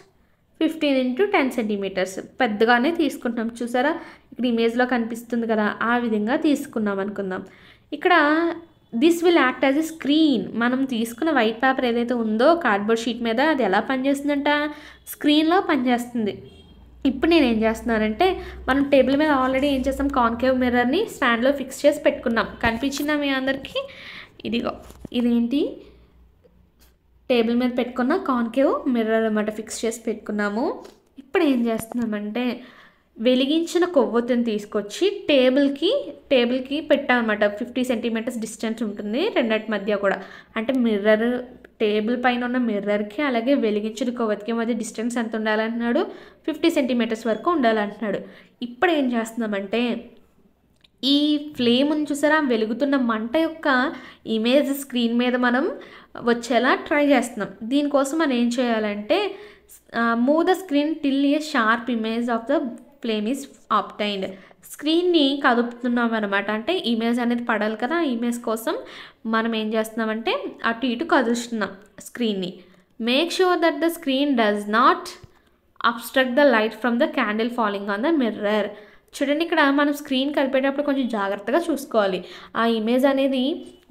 fifteen into ten centimetres పెద్దగానే తీసుకుంటున్నాం. చూసారా? ఇక్కడ ఇమేజ్లో కనిపిస్తుంది కదా? ఆ విధంగా తీసుకున్నాం అనుకుందాం. ఇక్కడ this will act as a screen మనం తీసుకున్న వైట్ పేపర్ ఏదైతే ఉందో కార్డ్బోర్డ్ షీట్ మీద అది ఎలా పనిచేస్తుందంట? స్క్రీన్లో పనిచేస్తుంది. ఇప్పుడు నేను ఏం చేస్తున్నానంటే మనం టేబుల్ మీద ఆల్రెడీ ఏం చేస్తాం కాన్కేవ్ మిర్రర్ని స్టాండ్లో ఫిక్స్ చేసి పెట్టుకున్నాం. కనిపించిందా మీ అందరికీ? ఇదిగో ఇదేంటి? టేబుల్ మీద పెట్టుకున్న కాన్కేవ్ మిర్రర్ అనమాట ఫిక్స్ చేసి పెట్టుకున్నాము. ఇప్పుడు ఏం చేస్తున్నామంటే వెలిగించిన కొవ్వొత్తిని తీసుకొచ్చి టేబుల్కి టేబుల్కి పెట్టామన్నమాట. ఫిఫ్టీ సెంటీమీటర్స్ డిస్టెన్స్ ఉంటుంది రెండింటి మధ్య కూడా. అంటే మిర్రర్ టేబుల్ పైన ఉన్న మిర్రర్కి అలాగే వెలిగించిన కొవ్వతికి మధ్య డిస్టెన్స్ ఎంత ఉండాలంటున్నాడు ఫిఫ్టీ సెంటీమీటర్స్ వరకు ఉండాలంటున్నాడు. ఇప్పుడు ఏం చేస్తున్నామంటే ఈ ఫ్లేమ్ని చూసారా? వెలుగుతున్న మంట యొక్క ఇమేజ్ స్క్రీన్ మీద మనం వచ్చేలా ట్రై చేస్తున్నాం. దీనికోసం మనం ఏం చేయాలంటే move the screen till a sharp image of the flame is obtained. స్క్రీన్ని కదుపుతున్నాం అనమాట అంటే ఇమేజ్ అనేది పడాలి కదా ఆ ఇమేజ్ కోసం. మనం ఏం చేస్తున్నామంటే అటు ఇటు కదులుస్తున్నాం స్క్రీన్ని. Make sure that the screen does not obstruct the light from the candle falling on the mirror చూడండి ఇక్కడ మనం స్క్రీన్ కలిపేటప్పుడు కొంచెం జాగ్రత్తగా చూసుకోవాలి. ఆ ఇమేజ్ అనేది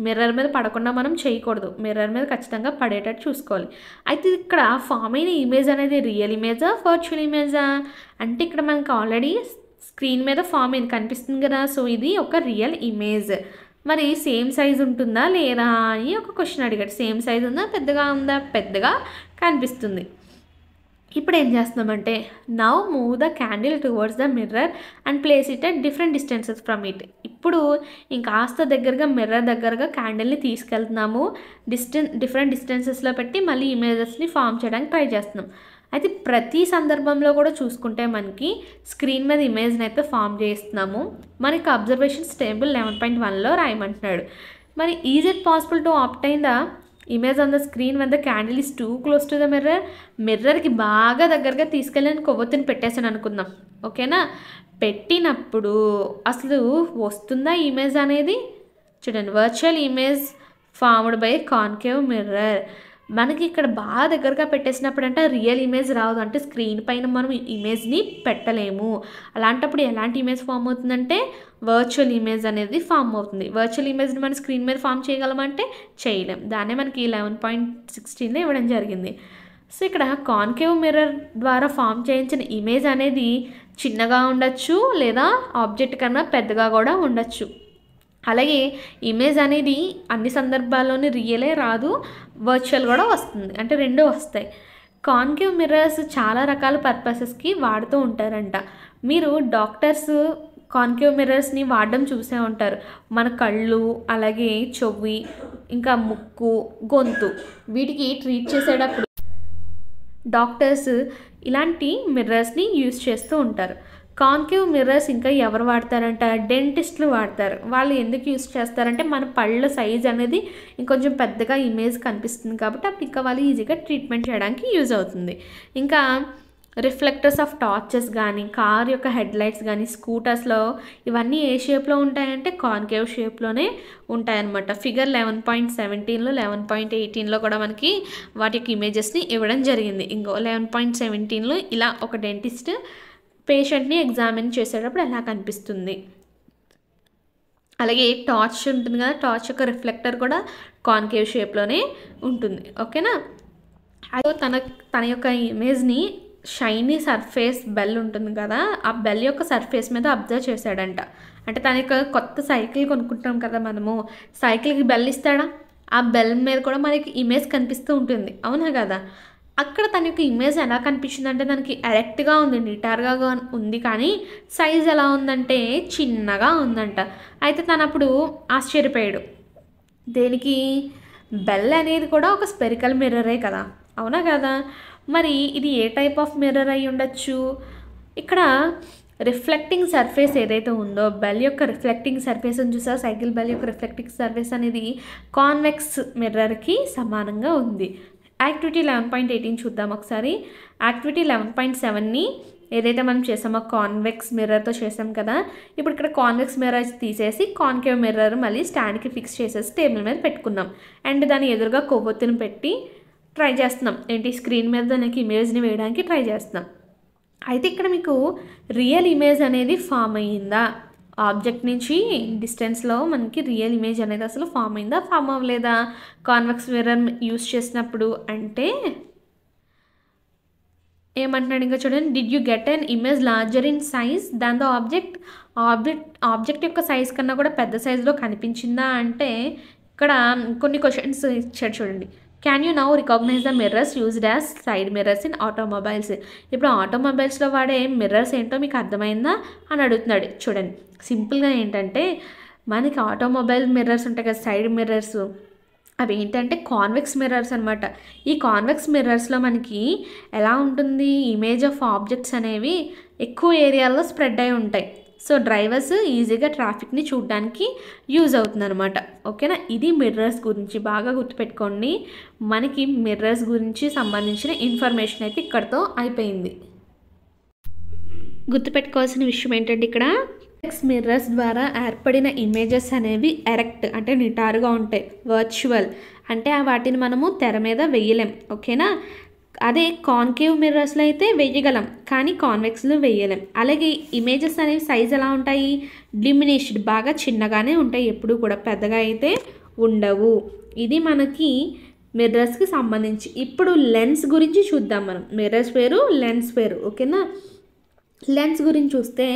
మిర్రర్ మీద పడకుండా మనం చేయకూడదు. మిర్రర్ మీద ఖచ్చితంగా పడేటట్టు చూసుకోవాలి. అయితే ఇక్కడ ఫామ్ అయిన ఇమేజ్ అనేది రియల్ ఇమేజా వర్చువల్ ఇమేజా అంటే ఇక్కడ మనకు ఆల్రెడీ స్క్రీన్ మీద ఫామ్ అయింది కనిపిస్తుంది కదా సో ఇది ఒక రియల్ ఇమేజ్. మరి సేమ్ సైజ్ ఉంటుందా లేదా అని ఒక క్వశ్చన్ అడిగాడు. సేమ్ సైజ్ ఉందా పెద్దగా ఉందా? పెద్దగా కనిపిస్తుంది. ఇప్పుడు ఏం చేస్తున్నామంటే now move the candle towards the mirror and place it at different distances from it ఇప్పుడు ఇంకాస్త దగ్గరగా మిర్రర్ దగ్గరగా క్యాండిల్ని తీసుకెళ్తున్నాము. డిస్టెన్ డిఫరెంట్ డిస్టెన్సెస్లో పెట్టి మళ్ళీ ఇమేజెస్ని ఫామ్ చేయడానికి ట్రై చేస్తున్నాం. అయితే ప్రతి సందర్భంలో కూడా చూసుకుంటే మనకి స్క్రీన్ మీద ఇమేజ్ని అయితే ఫామ్ చేస్తున్నాము మనకి అబ్జర్వేషన్స్ టేబుల్ లెవెన్ పాయింట్ వన్లో రాయమంటున్నాడు. మరి is it possible to obtain the image on the screen when the candle is too close to the mirror mirror బాగా దగ్గరగా తీసుకెళ్ళని కొవ్వొత్తిని పెట్టేసాను అనుకుందాం. ఓకేనా పెట్టినప్పుడు అసలు వస్తుందా ఇమేజ్ అనేది? చూడండి virtual image formed by concave mirror మనకి ఇక్కడ బాగా దగ్గరగా పెట్టేసినప్పుడు అంటే రియల్ ఇమేజ్ రాదు. అంటే స్క్రీన్ పైన మనం ఇమేజ్ని పెట్టలేము. అలాంటప్పుడు ఎలాంటి ఇమేజ్ ఫామ్ అవుతుందంటే వర్చువల్ ఇమేజ్ అనేది ఫామ్ అవుతుంది. వర్చువల్ ఇమేజ్ని మనం స్క్రీన్ మీద ఫామ్ చేయగలమంటే చేయలేం. దాన్నే మనకి లెవెన్ పాయింట్ సిక్స్టీన్లో ఇవ్వడం జరిగింది. సో ఇక్కడ కాన్కేవ్ మిర్రర్ ద్వారా ఫామ్ చేయించిన ఇమేజ్ అనేది చిన్నగా ఉండొచ్చు లేదా ఆబ్జెక్ట్ కన్నా పెద్దగా కూడా ఉండొచ్చు. అలాగే ఇమేజ్ అనేది అన్ని సందర్భాల్లోనూ రియలే రాదు వర్చువల్ కూడా వస్తుంది. అంటే రెండూ వస్తాయి. కాన్కేవ్ మిర్రర్స్ చాలా రకాల పర్పసెస్కి వాడుతూ ఉంటారంట. మీరు డాక్టర్స్ కాన్కేవ్ మిర్రర్స్ని వాడడం చూసే ఉంటారు. మన కళ్ళు అలాగే చెవి ఇంకా ముక్కు గొంతు వీటికి ట్రీట్ చేసేటప్పుడు డాక్టర్స్ ఇలాంటి మిర్రర్స్ని యూజ్ చేస్తూ ఉంటారు. కాన్కేవ్ మిర్రర్స్ ఇంకా ఎవరు వాడతారంట? డెంటిస్ట్లు వాడతారు. వాళ్ళు ఎందుకు యూజ్ చేస్తారంటే మన పళ్ళ సైజ్ అనేది ఇంకొంచెం పెద్దగా ఇమేజ్ కనిపిస్తుంది కాబట్టి అప్పుడు ఇంకా వాళ్ళు ఈజీగా ట్రీట్మెంట్ చేయడానికి యూజ్ అవుతుంది. ఇంకా రిఫ్లెక్టర్స్ ఆఫ్ టార్చెస్ కానీ కార్ యొక్క హెడ్ లైట్స్ కానీ స్కూటర్స్లో ఇవన్నీ ఏ షేప్లో ఉంటాయంటే కాన్కేవ్ షేప్లోనే ఉంటాయన్నమాట. ఫిగర్ లెవెన్ పాయింట్ సెవెంటీన్లో లెవెన్ పాయింట్ ఎయిటీన్లో కూడా మనకి వాటి యొక్క ఇమేజెస్ని ఇవ్వడం జరిగింది. ఇంకో లెవెన్ పాయింట్ సెవెంటీన్లో ఇలా ఒక డెంటిస్ట్ పేషెంట్ని ఎగ్జామిన్ చేసేటప్పుడు ఎలా కనిపిస్తుంది. అలాగే టార్చ్ ఉంటుంది కదా టార్చ్ యొక్క రిఫ్లెక్టర్ కూడా కాన్కేవ్ షేప్లోనే ఉంటుంది. ఓకేనా? అదో తన తన యొక్క ఇమేజ్ని షైనీ సర్ఫేస్ బెల్ ఉంటుంది కదా ఆ బెల్ యొక్క సర్ఫేస్ మీద అబ్జర్వ్ చేశాడంట. అంటే తన యొక్క కొత్త సైకిల్ కొనుక్కుంటాం కదా మనము సైకిల్కి బెల్ ఇస్తాడా? ఆ బెల్ మీద కూడా మనకి ఇమేజ్ కనిపిస్తూ ఉంటుంది. అవునా కదా? అక్కడ తన యొక్క ఇమేజ్ ఎలా కనిపించిందంటే దానికి ఎరెక్ట్గా ఉంది నిటార్గా ఉంది కానీ సైజ్ ఎలా ఉందంటే చిన్నగా ఉందంట. అయితే తను అప్పుడు ఆశ్చర్యపోయాడు. దేనికి? బెల్ అనేది కూడా ఒక స్పెరికల్ మిర్రరే కదా. అవునా కదా? మరి ఇది ఏ టైప్ ఆఫ్ మిర్రర్ అయి ఉండొచ్చు? ఇక్కడ రిఫ్లెక్టింగ్ సర్ఫేస్ ఏదైతే ఉందో బెల్ యొక్క రిఫ్లెక్టింగ్ సర్ఫేస్ అని చూసా సైకిల్ బెల్ యొక్క రిఫ్లెక్టింగ్ సర్ఫేస్ అనేది కాన్వెక్స్ మిర్రర్కి సమానంగా ఉంది. యాక్టివిటీ లెవెన్ పాయింట్ ఎయిటీన్ చూద్దాం ఒకసారి. యాక్టివిటీ లెవెన్ పాయింట్ సెవెన్ని ఏదైతే మనం చేసామో కాన్వెక్స్ మిర్రర్తో చేసాం కదా ఇప్పుడు ఇక్కడ కాన్వెక్స్ మిర్రర్ తీసేసి కాన్కేవ్ మిర్రర్ మళ్ళీ స్టాండ్కి ఫిక్స్ చేసేసి టేబుల్ మీద పెట్టుకున్నాం. అండ్ దాని ఎదురుగా కొవ్వొత్తిని పెట్టి ట్రై చేస్తున్నాం. ఏంటి? స్క్రీన్ మీద దానికి ఇమేజ్ని వేయడానికి ట్రై చేస్తున్నాం. అయితే ఇక్కడ మీకు రియల్ ఇమేజ్ అనేది ఫామ్ అయ్యిందా? ఆబ్జెక్ట్ నుంచి డిస్టెన్స్లో మనకి రియల్ ఇమేజ్ అనేది అసలు ఫామ్ అయిందా? ఫామ్ అవ్వలేదా? కాన్వెక్స్ మిర్రర్ యూస్ చేసినప్పుడు అంటే ఏమంటున్నాడు ఇంకా చూడండి. Did you get an image larger in size దాని ద ఆబ్జెక్ట్ ఆబ్జెక్ట్ ఆబ్జెక్ట్ యొక్క సైజ్ కన్నా కూడా పెద్ద సైజులో కనిపించిందా? అంటే ఇక్కడ కొన్ని క్వశ్చన్స్ ఇచ్చాడు చూడండి. Can you now recognise the mirrors used as side mirrors in automobiles ఇప్పుడు ఆటోమొబైల్స్లో వాడే మిర్రర్స్ ఏంటో మీకు అర్థమైందా అని అడుగుతున్నాడు. చూడండి. సింపుల్గా ఏంటంటే మనకి ఆటోమొబైల్ మిర్రర్స్ ఉంటాయి కదా సైడ్ మిర్రర్స్ అవి ఏంటంటే కాన్వెక్స్ మిర్రర్స్ అనమాట ఈ కాన్వెక్స్ మిర్రర్స్లో మనకి ఎలా ఉంటుంది? ఇమేజ్ ఆఫ్ ఆబ్జెక్ట్స్ అనేవి ఎక్కువ ఏరియాలో స్ప్రెడ్ అయి ఉంటాయి. సో డ్రైవర్స్ ఈజీగా ట్రాఫిక్ని చూడడానికి యూజ్ అవుతుందన్నమాట. ఓకేనా? ఇది మిర్రర్స్ గురించి బాగా గుర్తుపెట్టుకోండి. మనకి మిర్రర్స్ గురించి సంబంధించిన ఇన్ఫర్మేషన్ అయితే ఇక్కడతో అయిపోయింది. గుర్తుపెట్టుకోవాల్సిన విషయం ఏంటంటే ఇక్కడ ఎక్స్ మిర్రర్స్ ద్వారా ఏర్పడిన ఇమేజెస్ అనేవి ఎరెక్ట్ అంటే నిటారుగా ఉంటాయి వర్చువల్. అంటే ఆ వాటిని మనము తెర మీద వేయలేం. ఓకేనా? అదే కాన్కేవ్ మిర్రర్స్లో అయితే వేయగలం కానీ కాన్వెక్స్లో వేయలేం అలాగే ఇమేజెస్ అనేవి సైజ్ ఎలా ఉంటాయి? డిమినిష్డ్ బాగా చిన్నగానే ఉంటాయి ఎప్పుడు కూడా పెద్దగా అయితే ఉండవు. ఇది మనకి మిర్రర్స్కి సంబంధించి. ఇప్పుడు లెన్స్ గురించి చూద్దాం మనం. మిర్రర్స్ వేరు లెన్స్ వేరు ఓకేనా లెన్స్ గురించి చూస్తే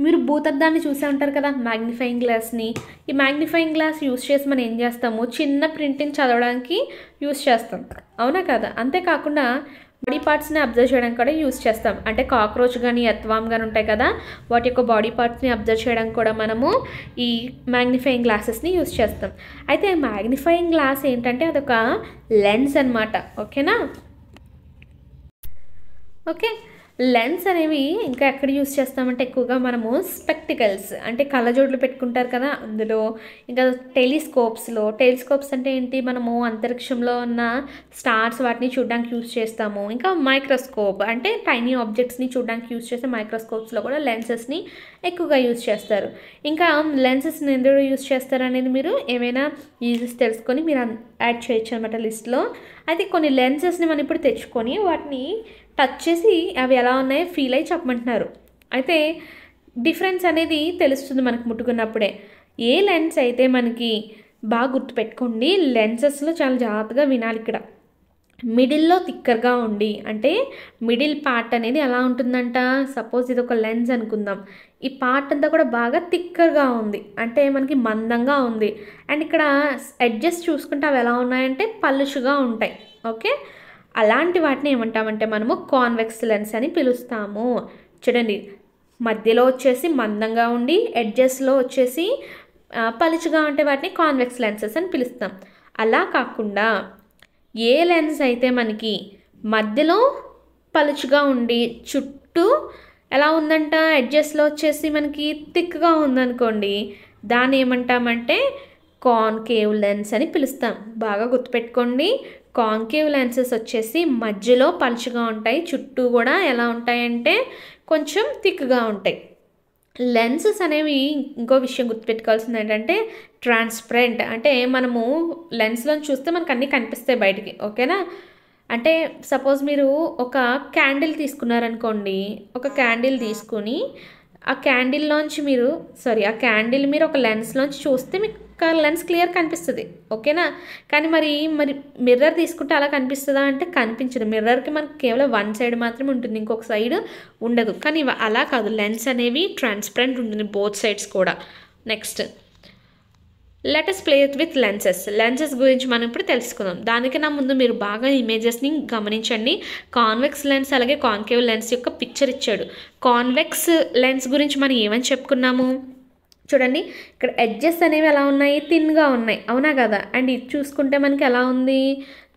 మీరు భూతద్దాన్ని చూసే ఉంటారు కదా మ్యాగ్నిఫైయింగ్ గ్లాస్ని ఈ మ్యాగ్నిఫైయింగ్ గ్లాస్ యూస్ చేసి మనం ఏం చేస్తాము? చిన్న ప్రింట్ని చదవడానికి యూస్ చేస్తాం. అవునా కదా? అంతేకాకుండా బాడీ పార్ట్స్ని అబ్జర్వ్ చేయడానికి కూడా యూస్ చేస్తాం. అంటే కాక్రోచ్ కానీ ఎత్వాం కానీ ఉంటాయి కదా వాటి యొక్క బాడీ పార్ట్స్ని అబ్జర్వ్ చేయడానికి కూడా మనము ఈ మ్యాగ్నిఫైయింగ్ గ్లాసెస్ని యూస్ చేస్తాం. అయితే మ్యాగ్నిఫైయింగ్ గ్లాస్ ఏంటంటే అదొక లెన్స్ అనమాట ఓకేనా? ఓకే. లెన్స్ అనేవి ఇంకా ఎక్కడ యూస్ చేస్తామంటే ఎక్కువగా మనము స్పెక్టికల్స్ అంటే కళ్ళజోడ్లు పెట్టుకుంటారు కదా అందులో. ఇంకా టెలిస్కోప్స్లో టెలిస్కోప్స్ అంటే ఏంటి? మనము అంతరిక్షంలో ఉన్న స్టార్స్ వాటిని చూడడానికి యూస్ చేస్తాము. ఇంకా మైక్రోస్కోప్ అంటే టైనీ ఆబ్జెక్ట్స్ని చూడడానికి యూస్ చేసే మైక్రోస్కోప్స్లో కూడా లెన్సెస్ని ఎక్కువగా యూస్ చేస్తారు. ఇంకా లెన్సెస్ని ఎందుకు యూస్ చేస్తారు అనేది మీరు ఏమైనా యూజెస్ తెలుసుకొని మీరు యాడ్ చేయొచ్చు అనమాట లిస్ట్లో. అయితే కొన్ని లెన్సెస్ని మనం ఇప్పుడు తెచ్చుకొని వాటిని టచ్ చేసి అవి ఎలా ఉన్నాయో ఫీల్ అయ్యి చెప్పమంటున్నారు. అయితే డిఫరెన్స్ అనేది తెలుస్తుంది మనకు ముట్టుకున్నప్పుడే. ఏ లెన్స్ అయితే మనకి బాగా గుర్తుపెట్టుకోండి లెన్సెస్లో చాలా జాగ్రత్తగా వినాలి ఇక్కడ. మిడిల్లో థిక్కర్గా ఉండి అంటే మిడిల్ పార్ట్ అనేది ఎలా ఉంటుందంట? సపోజ్ ఇది ఒక లెన్స్ అనుకుందాం. ఈ పార్ట్ అంతా కూడా బాగా థిక్కర్గా ఉంది అంటే మనకి మందంగా ఉంది. అండ్ ఇక్కడ ఎడ్జెస్ చూసుకుంటే అవి ఎలా ఉన్నాయంటే పలుషుగా ఉంటాయి. ఓకే? అలాంటి వాటిని ఏమంటామంటే మనము కాన్వెక్స్ లెన్స్ అని పిలుస్తాము. చూడండి మధ్యలో వచ్చేసి మందంగా ఉండి ఎడ్జెస్లో వచ్చేసి పలుచుగా ఉంటే వాటిని కాన్వెక్స్ లెన్సెస్ అని పిలుస్తాం. అలా కాకుండా ఏ లెన్స్ అయితే మనకి మధ్యలో పలుచుగా ఉండి చుట్టూ ఎలా ఉందంట ఎడ్జెస్లో వచ్చేసి మనకి థిక్గా ఉందనుకోండి దాన్ని ఏమంటామంటే కాన్కేవ్ లెన్స్ అని పిలుస్తాం. బాగా గుర్తుపెట్టుకోండి. కాంకేవ్ లెన్సెస్ వచ్చేసి మధ్యలో పలుచగా ఉంటాయి చుట్టూ కూడా ఎలా ఉంటాయంటే కొంచెం థిక్గా ఉంటాయి. లెన్సెస్ అనేవి ఇంకో విషయం గుర్తుపెట్టుకోవాల్సింది ఏంటంటే ట్రాన్స్పరెంట్ అంటే మనము లెన్స్లో చూస్తే మనకు అన్నీ కనిపిస్తాయి బయటికి ఓకేనా? అంటే సపోజ్ మీరు ఒక క్యాండిల్ తీసుకున్నారనుకోండి ఒక క్యాండిల్ తీసుకుని ఆ క్యాండిల్లోంచి మీరు సారీ ఆ క్యాండిల్ మీరు ఒక లెన్స్లోంచి చూస్తే మీకు లెన్స్ క్లియర్ కనిపిస్తుంది ఓకేనా? కానీ మరి మరి మిర్రర్ తీసుకుంటే అలా కనిపిస్తుందా అంటే కనిపించదు. మిర్రర్కి మనకి కేవలం వన్ సైడ్ మాత్రమే ఉంటుంది ఇంకొక సైడ్ ఉండదు. కానీ అలా కాదు. లెన్స్ అనేవి ట్రాన్స్పరెంట్ ఉంటుంది బోత్ సైడ్స్ కూడా. Next. Let us play with lenses. Lenses గురించి మనం ఇప్పుడు తెలుసుకుందాం. దానికన్నా ముందు మీరు బాగా ఇమేజెస్ని గమనించండి. కాన్వెక్స్ లెన్స్ అలాగే కాన్కేవ్ లెన్స్ యొక్క పిక్చర్ ఇచ్చాడు. కాన్వెక్స్ లెన్స్ గురించి మనం ఏమని చెప్పుకున్నాము? చూడండి ఇక్కడ ఎడ్జెస్ అనేవి ఎలా ఉన్నాయి? థిన్గా ఉన్నాయి. అవునా కదా? అండ్ ఇది చూసుకుంటే మనకి ఎలా ఉంది?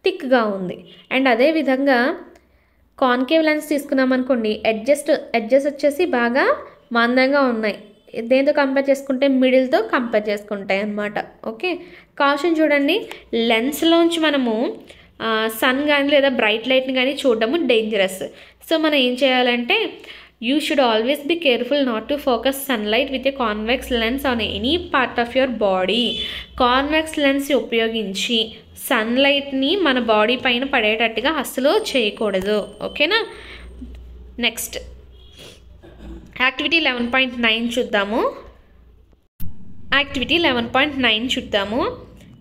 థిక్గా ఉంది. అండ్ అదే విధంగా కాన్కేవ్ లెన్స్ తీసుకున్నాం అనుకోండి అడ్జస్ట్ ఎడ్జెస్ వచ్చేసి బాగా మందంగా ఉన్నాయి. దేంతో కంపేర్ చేసుకుంటే? మిడిల్తో కంపేర్ చేసుకుంటాయి అన్నమాట. ఓకే కాషన్ చూడండి లెన్స్లోంచి మనము సన్ కానీ లేదా బ్రైట్ లైట్ని కానీ చూడడము డేంజరస్ సో మనం ఏం చేయాలంటే you should always be careful not to focus sunlight with a convex lens on any part of your body convex lens ఉపయోగించి సన్లైట్ని మన బాడీ పైన పడేటట్టుగా అస్సలు చేయకూడదు. ఓకేనా next activity eleven point nine చూద్దాము. యాక్టివిటీ లెవెన్ పాయింట్ నైన్ చూద్దాము.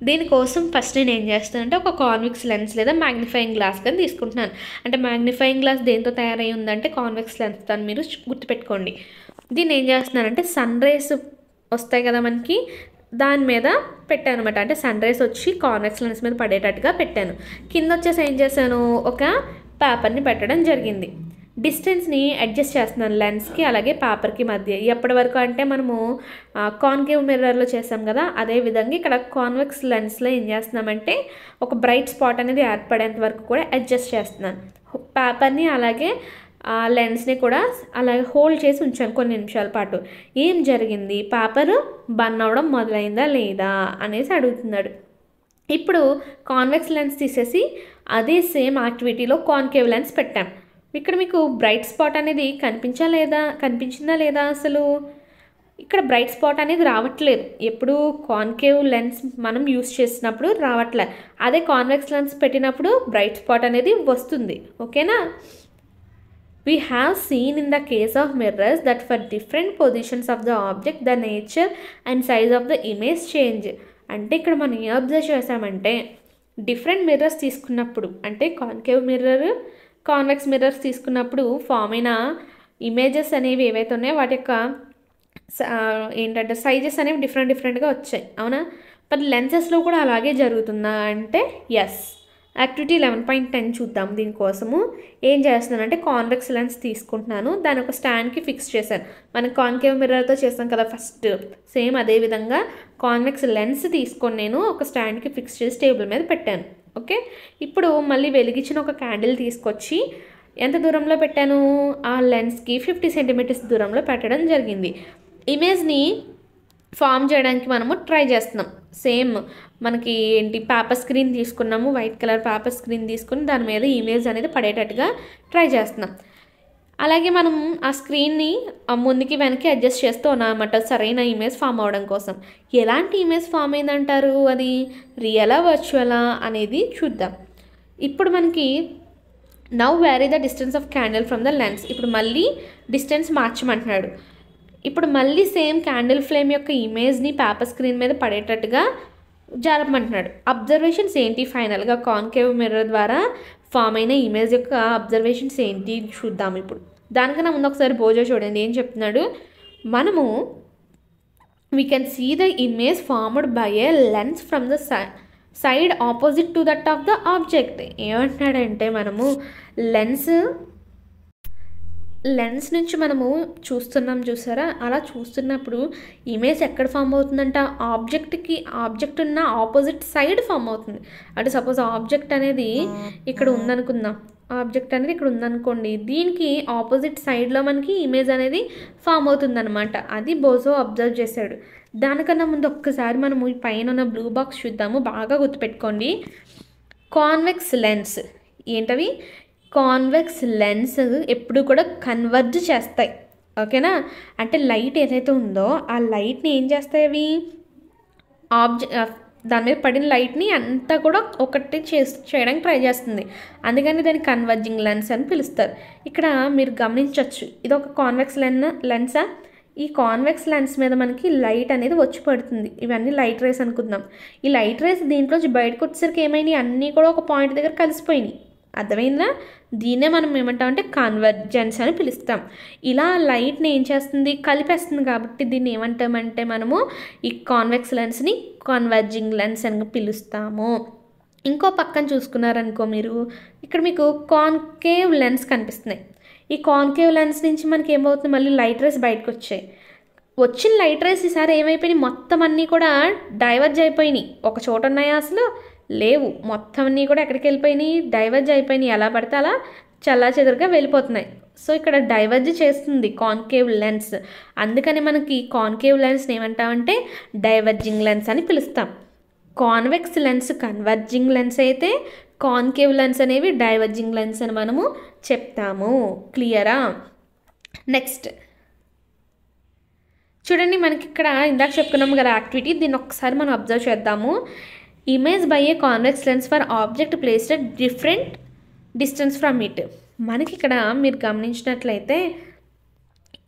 దీనికోసం ఫస్ట్ నేను ఏం చేస్తానంటే ఒక కాన్వెక్స్ లెన్స్ లేదా మ్యాగ్నిఫైయింగ్ గ్లాస్ కానీ తీసుకుంటున్నాను. అంటే మ్యాగ్నిఫైయింగ్ గ్లాస్ దేంతో తయారై ఉందంటే కాన్వెక్స్ లెన్స్ దాన్ని మీరు గుర్తుపెట్టుకోండి. దీన్ని ఏం చేస్తున్నానంటే సన్ రేస్ వస్తాయి కదా మనకి దాని మీద పెట్టాను అనమాట అంటే సన్ రైస్ వచ్చి కాన్వెక్స్ లెన్స్ మీద పడేటట్టుగా పెట్టాను. కింద వచ్చేసి ఏం చేశాను? ఒక పేపర్ని పెట్టడం జరిగింది. డిస్టెన్స్ని అడ్జస్ట్ చేస్తున్నాను లెన్స్కి అలాగే పేపర్కి మధ్య. ఎప్పటి వరకు అంటే మనము కాన్కేవ్ మిర్రర్లో చేసాం కదా అదే విధంగా ఇక్కడ కాన్వెక్స్ లెన్స్లో ఏం చేస్తున్నామంటే ఒక బ్రైట్ స్పాట్ అనేది ఏర్పడేంత వరకు కూడా అడ్జస్ట్ చేస్తున్నాను. పేపర్ని అలాగే ఆ లెన్స్ని కూడా అలాగే హోల్డ్ చేసి ఉంచాను కొన్ని నిమిషాల పాటు. ఏం జరిగింది? పేపర్ బర్న్ అవ్వడం మొదలైందా లేదా అనేసి అడుగుతున్నాడు. ఇప్పుడు కాన్వెక్స్ లెన్స్ తీసేసి అదే సేమ్ యాక్టివిటీలో కాన్కేవ్ లెన్స్ పెట్టాం. ఇక్కడ మీకు బ్రైట్ స్పాట్ అనేది కనిపించా లేదా కనిపించిందా లేదా అసలు? ఇక్కడ బ్రైట్ స్పాట్ అనేది రావట్లేదు. ఎప్పుడు కాన్కేవ్ లెన్స్ మనం యూస్ చేసినప్పుడు రావట్లే. అదే కాన్వెక్స్ లెన్స్ పెట్టినప్పుడు బ్రైట్ స్పాట్ అనేది వస్తుంది. ఓకేనా? We have seen in the case of mirrors that for different positions of the object, the nature and size of the image change. అంటే ఇక్కడ మనం ఏ అబ్జర్వ్ చేసామంటే డిఫరెంట్ మిర్రర్స్ తీసుకున్నప్పుడు అంటే కాన్కేవ్ మిర్రర్ కాన్వెక్స్ మిర్రర్స్ తీసుకున్నప్పుడు ఫామ్ అయిన images అనేవి ఏవైతే ఉన్నాయో వాటి యొక్క స- ఏంటంటే సైజెస్ అనేవి డిఫరెంట్ డిఫరెంట్గా వచ్చాయి. అవునా? బట్ లెన్సెస్లో కూడా అలాగే జరుగుతుందా అంటే yes activity eleven point ten చూద్దాం దీనికోసము. ఏం చేస్తున్నానంటే కాన్వెక్స్ లెన్స్ తీసుకుంటున్నాను. దాని ఒక స్టాండ్కి ఫిక్స్ చేశాను. మనం కాన్కేవ్ మిర్రర్తో చేస్తాం కదా ఫస్ట్. సేమ్ అదే విధంగా కాన్వెక్స్ లెన్స్ తీసుకొని నేను ఒక స్టాండ్కి ఫిక్స్ చేసి టేబుల్ మీద పెట్టాను. ఓకే? ఇప్పుడు మళ్ళీ వెలిగించిన ఒక క్యాండిల్ తీసుకొచ్చి ఎంత దూరంలో పెట్టాను? ఆ లెన్స్కి ఫిఫ్టీ సెంటీమీటర్స్ దూరంలో పెట్టడం జరిగింది. ఇమేజ్ని ఫామ్ చేయడానికి మనము ట్రై చేస్తున్నాం. సేమ్ మనకి ఏంటి పేపర్ స్క్రీన్ తీసుకున్నాము వైట్ కలర్ పేపర్ స్క్రీన్ తీసుకుని దాని మీద ఇమేజ్ అనేది పడేటట్టుగా ట్రై చేస్తున్నాం. అలాగే మనం ఆ స్క్రీన్ని ముందుకి వెనక్కి అడ్జస్ట్ చేస్తూ ఉన్నామన్నమాట. సరైన ఇమేజ్ ఫామ్ అవడం కోసం. ఎలాంటి ఇమేజ్ ఫామ్ అయిందంటారు? అది రియలా వర్చువలా అనేది చూద్దాం. ఇప్పుడు మనకి now vary the distance of candle from the lens. ఇప్పుడు మళ్ళీ డిస్టెన్స్ మార్చమంటున్నాడు. ఇప్పుడు మళ్ళీ సేమ్ క్యాండిల్ ఫ్లేమ్ యొక్క ఇమేజ్ని పేపర్ స్క్రీన్ మీద పడేటట్టుగా జరపమంటున్నాడు. అబ్జర్వేషన్స్ ఏంటి? ఫైనల్గా కాన్కేవ్ మిర్రర్ ద్వారా ఫామ్ అయిన ఇమేజ్ యొక్క అబ్జర్వేషన్స్ ఏంటి? చూద్దాం ఇప్పుడు. దానికన్నా ముందు ఒకసారి బోజో చూడండి. ఏం చెప్తున్నాడు? మనము we can see the image formed by a lens from the side opposite to that of the object ఏమంటున్నాడంటే మనము లెన్స్ లెన్స్ నుంచి మనము చూస్తున్నాం చూసారా? అలా చూస్తున్నప్పుడు ఇమేజ్ ఎక్కడ ఫామ్ అవుతుందంట? ఆబ్జెక్ట్కి ఆబ్జెక్ట్ ఉన్న ఆపోజిట్ సైడ్ ఫామ్ అవుతుంది. అంటే సపోజ్ ఆబ్జెక్ట్ అనేది ఇక్కడ ఉందనుకుందాం. ఆబ్జెక్ట్ అనేది ఇక్కడ ఉందనుకోండి దీనికి ఆపోజిట్ సైడ్లో మనకి ఇమేజ్ అనేది ఫామ్ అవుతుందన్నమాట. అది బోజో అబ్జర్వ్ చేశాడు. దానికన్నా ముందు ఒక్కసారి మనము ఈ పైన ఉన్న బ్లూ బాక్స్ చూద్దాము. బాగా గుర్తుపెట్టుకోండి. Convex lens. ఏంటవి? కాన్వెక్స్ లెన్స్ ఎప్పుడు కూడా కన్వర్జ్ చేస్తాయి. ఓకేనా? అంటే లైట్ ఏదైతే ఉందో ఆ లైట్ని ఏం చేస్తాయి అవి? ఆబ్జె దాని మీద పడిన లైట్ని అంతా కూడా ఒకటి చేసి చేయడానికి ట్రై చేస్తుంది. అందుకని దాన్ని కన్వర్జింగ్ లెన్స్ అని పిలుస్తారు. ఇక్కడ మీరు గమనించవచ్చు ఇది ఒక కాన్వెక్స్ లెన్ లెన్సా? ఈ కాన్వెక్స్ లెన్స్ మీద మనకి లైట్ అనేది వచ్చి పడుతుంది. ఇవన్నీ లైట్ రేస్ అనుకుందాం. ఈ లైట్ రేస్ దీంట్లోంచి బయటకు వచ్చేసరికి ఏమైనాయి? అన్నీ కూడా ఒక పాయింట్ దగ్గర కలిసిపోయినాయి. అర్థమైందా? దీన్నే మనం ఏమంటామంటే కన్వర్జెన్స్ అని పిలుస్తాం. ఇలా లైట్ని ఏం చేస్తుంది? కలిపేస్తుంది కాబట్టి దీన్ని ఏమంటామంటే మనము ఈ కాన్వెక్స్ లెన్స్ని కన్వర్జింగ్ లెన్స్ అని పిలుస్తాము. ఇంకో పక్కన చూసుకున్నారనుకో మీరు ఇక్కడ మీకు కాన్కేవ్ లెన్స్ కనిపిస్తున్నాయి. ఈ కాన్కేవ్ లెన్స్ నుంచి మనకి ఏమవుతుంది? మళ్ళీ లైట్ రేస్ బయటకు వచ్చాయి. వచ్చిన లైట్ రేస్ ఈసారి ఏమైపోయినాయి? మొత్తం అన్నీ కూడా డైవర్జ్ అయిపోయినాయి. ఒక చోట ఉన్నాయా అసలు లేవు. మొత్తం అన్నీ కూడా ఎక్కడికి వెళ్ళిపోయినాయి? డైవర్జ్ అయిపోయినాయి. ఎలా పడితే అలా చల్లాచెదరగా వెళ్ళిపోతున్నాయి. సో ఇక్కడ డైవర్జ్ చేస్తుంది కాన్కేవ్ లెన్స్. అందుకని మనకి కాన్కేవ్ లెన్స్ని ఏమంటామంటే డైవర్జింగ్ లెన్స్ అని పిలుస్తాం. కాన్వెక్స్ లెన్స్ కన్వర్జింగ్ లెన్స్ అయితే కాన్కేవ్ లెన్స్ అనేవి డైవర్జింగ్ లెన్స్ అని మనము చెప్తాము. క్లియరా? నెక్స్ట్. చూడండి మనకి ఇక్కడ ఇందాక చెప్పుకున్నాము కదా యాక్టివిటీ. దీన్ని ఒకసారి మనం అబ్జర్వ్ చేద్దాము. Image by a convex lens for object placed different distance from it మనకి ఇక్కడ మీరు గమనించినట్లయితే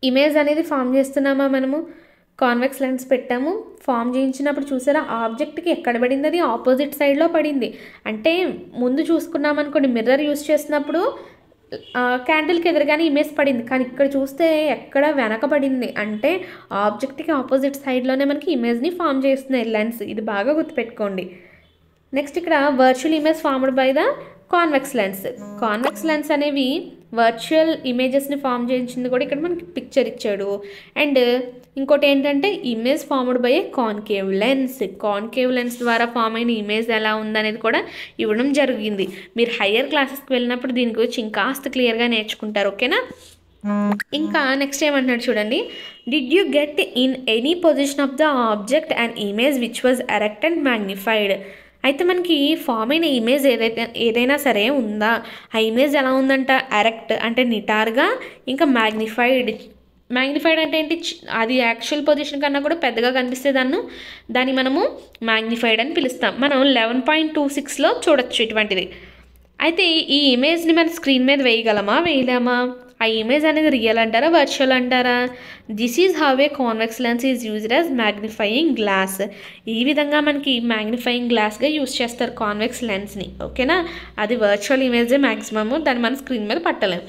ఇమేజ్ అనేది ఫామ్ చేస్తున్నామా మనము? కాన్వెక్స్ లెన్స్ పెట్టాము. ఫామ్ చేయించినప్పుడు చూసారా? ఆబ్జెక్ట్కి ఎక్కడ పడింది? అది ఆపోజిట్ సైడ్లో పడింది. అంటే ముందు చూసుకున్నాం అనుకోండి మిర్రర్ యూస్ చేసినప్పుడు క్యాండిల్కి ఎదురుగానే ఇమేజ్ పడింది. కానీ ఇక్కడ చూస్తే ఎక్కడ వెనక పడింది? అంటే ఆబ్జెక్ట్కి ఆపోజిట్ సైడ్లోనే మనకి ఇమేజ్ని ఫామ్ చేస్తున్నాయి. లెన్స్ ఇది బాగా గుర్తుపెట్టుకోండి. నెక్స్ట్ ఇక్కడ virtual image formed by the convex lens convex lens అనేవి వర్చువల్ ఇమేజెస్ని ఫామ్ చేయించింది కూడా ఇక్కడ మనకి పిక్చర్ ఇచ్చాడు. అండ్ ఇంకోటి ఏంటంటే image formed by a concave lens concave lens ద్వారా ఫామ్ అయిన ఇమేజ్ ఎలా ఉందనేది కూడా ఇవ్వడం జరిగింది. మీరు హయ్యర్ క్లాసెస్కి వెళ్ళినప్పుడు దీని గురించి ఇంకాస్త క్లియర్గా నేర్చుకుంటారు ఓకేనా ఇంకా నెక్స్ట్ ఏమంటున్నాడు చూడండి. Did you get in any position of the object and image which was erect and magnified అయితే మనకి ఫామ్ అయిన ఇమేజ్ ఏదైతే ఏదైనా సరే ఉందా? ఆ ఇమేజ్ ఎలా ఉందంట? ఎరెక్ట్ అంటే నిటార్గా ఇంకా మ్యాగ్నిఫైడ్ మ్యాగ్నిఫైడ్ అంటే ఏంటి? అది యాక్చువల్ పొజిషన్ కన్నా కూడా పెద్దగా కనిపిస్తే దాన్ని దాన్ని మనము మ్యాగ్నిఫైడ్ అని పిలుస్తాం. మనం లెవెన్ పాయింట్ టూ సిక్స్లో చూడొచ్చు ఇటువంటిది. అయితే ఈ ఇమేజ్ని మన స్క్రీన్ మీద వేయగలమా? వేయలేమా? ఆ ఇమేజ్ అనేది రియల్ అంటారా వర్చువల్ అంటారా? This is how a convex lens is used as magnifying glass ఈ విధంగా మనకి మ్యాగ్నిఫైయింగ్ గ్లాస్గా యూజ్ చేస్తారు కాన్వెక్స్ లెన్స్ని ఓకేనా అది వర్చువల్ ఇమేజే మ్యాక్సిమము దాన్ని మన స్క్రీన్ మీద పట్టలేము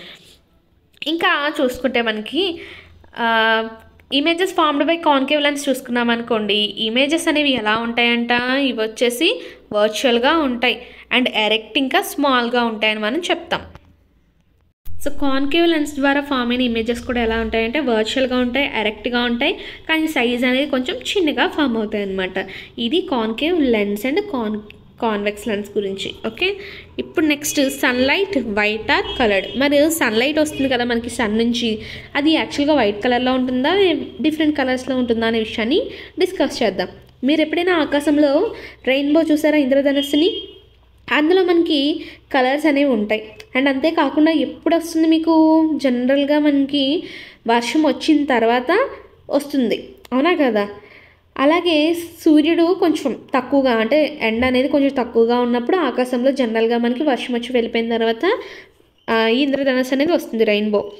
ఇంకా చూసుకుంటే మనకి images formed by concave lens చూసుకున్నాం అనుకోండి ఇమేజెస్ అనేవి ఎలా ఉంటాయంట? ఇవి వచ్చేసి వర్చువల్గా ఉంటాయి. అండ్ ఎరెక్ట్ ఇంకా స్మాల్గా ఉంటాయని మనం చెప్తాం. సో కాన్కేవ్ లెన్స్ ద్వారా ఫామ్ అయిన ఇమేజెస్ కూడా ఎలా ఉంటాయంటే వర్చువల్గా ఉంటాయి ఎరెక్ట్గా ఉంటాయి కానీ సైజ్ అనేది కొంచెం చిన్నగా ఫామ్ అవుతాయి అనమాట ఇది concave lens and con convex lens గురించి ఓకే ఇప్పుడు next sunlight white or coloured మరి సన్లైట్ వస్తుంది కదా మనకి సన్ నుంచి. అది యాక్చువల్గా వైట్ కలర్లో ఉంటుందా డిఫరెంట్ కలర్స్లో ఉంటుందా అనే విషయాన్ని డిస్కస్ చేద్దాం. మీరు ఎప్పుడైనా ఆకాశంలో రెయిన్బో చూసారా ఇంద్రధనస్సుని? అందులో మనకి కలర్స్ అనేవి ఉంటాయి. అండ్ అంతేకాకుండా ఎప్పుడు వస్తుంది మీకు? జనరల్గా మనకి వర్షం వచ్చిన తర్వాత వస్తుంది. అవునా కదా? అలాగే సూర్యుడు కొంచెం తక్కువగా అంటే ఎండ అనేది కొంచెం తక్కువగా ఉన్నప్పుడు ఆకాశంలో జనరల్గా మనకి వర్షం వచ్చి వెళ్ళిపోయిన తర్వాత ఇంద్రధనస్సు అనేది వస్తుంది rainbow.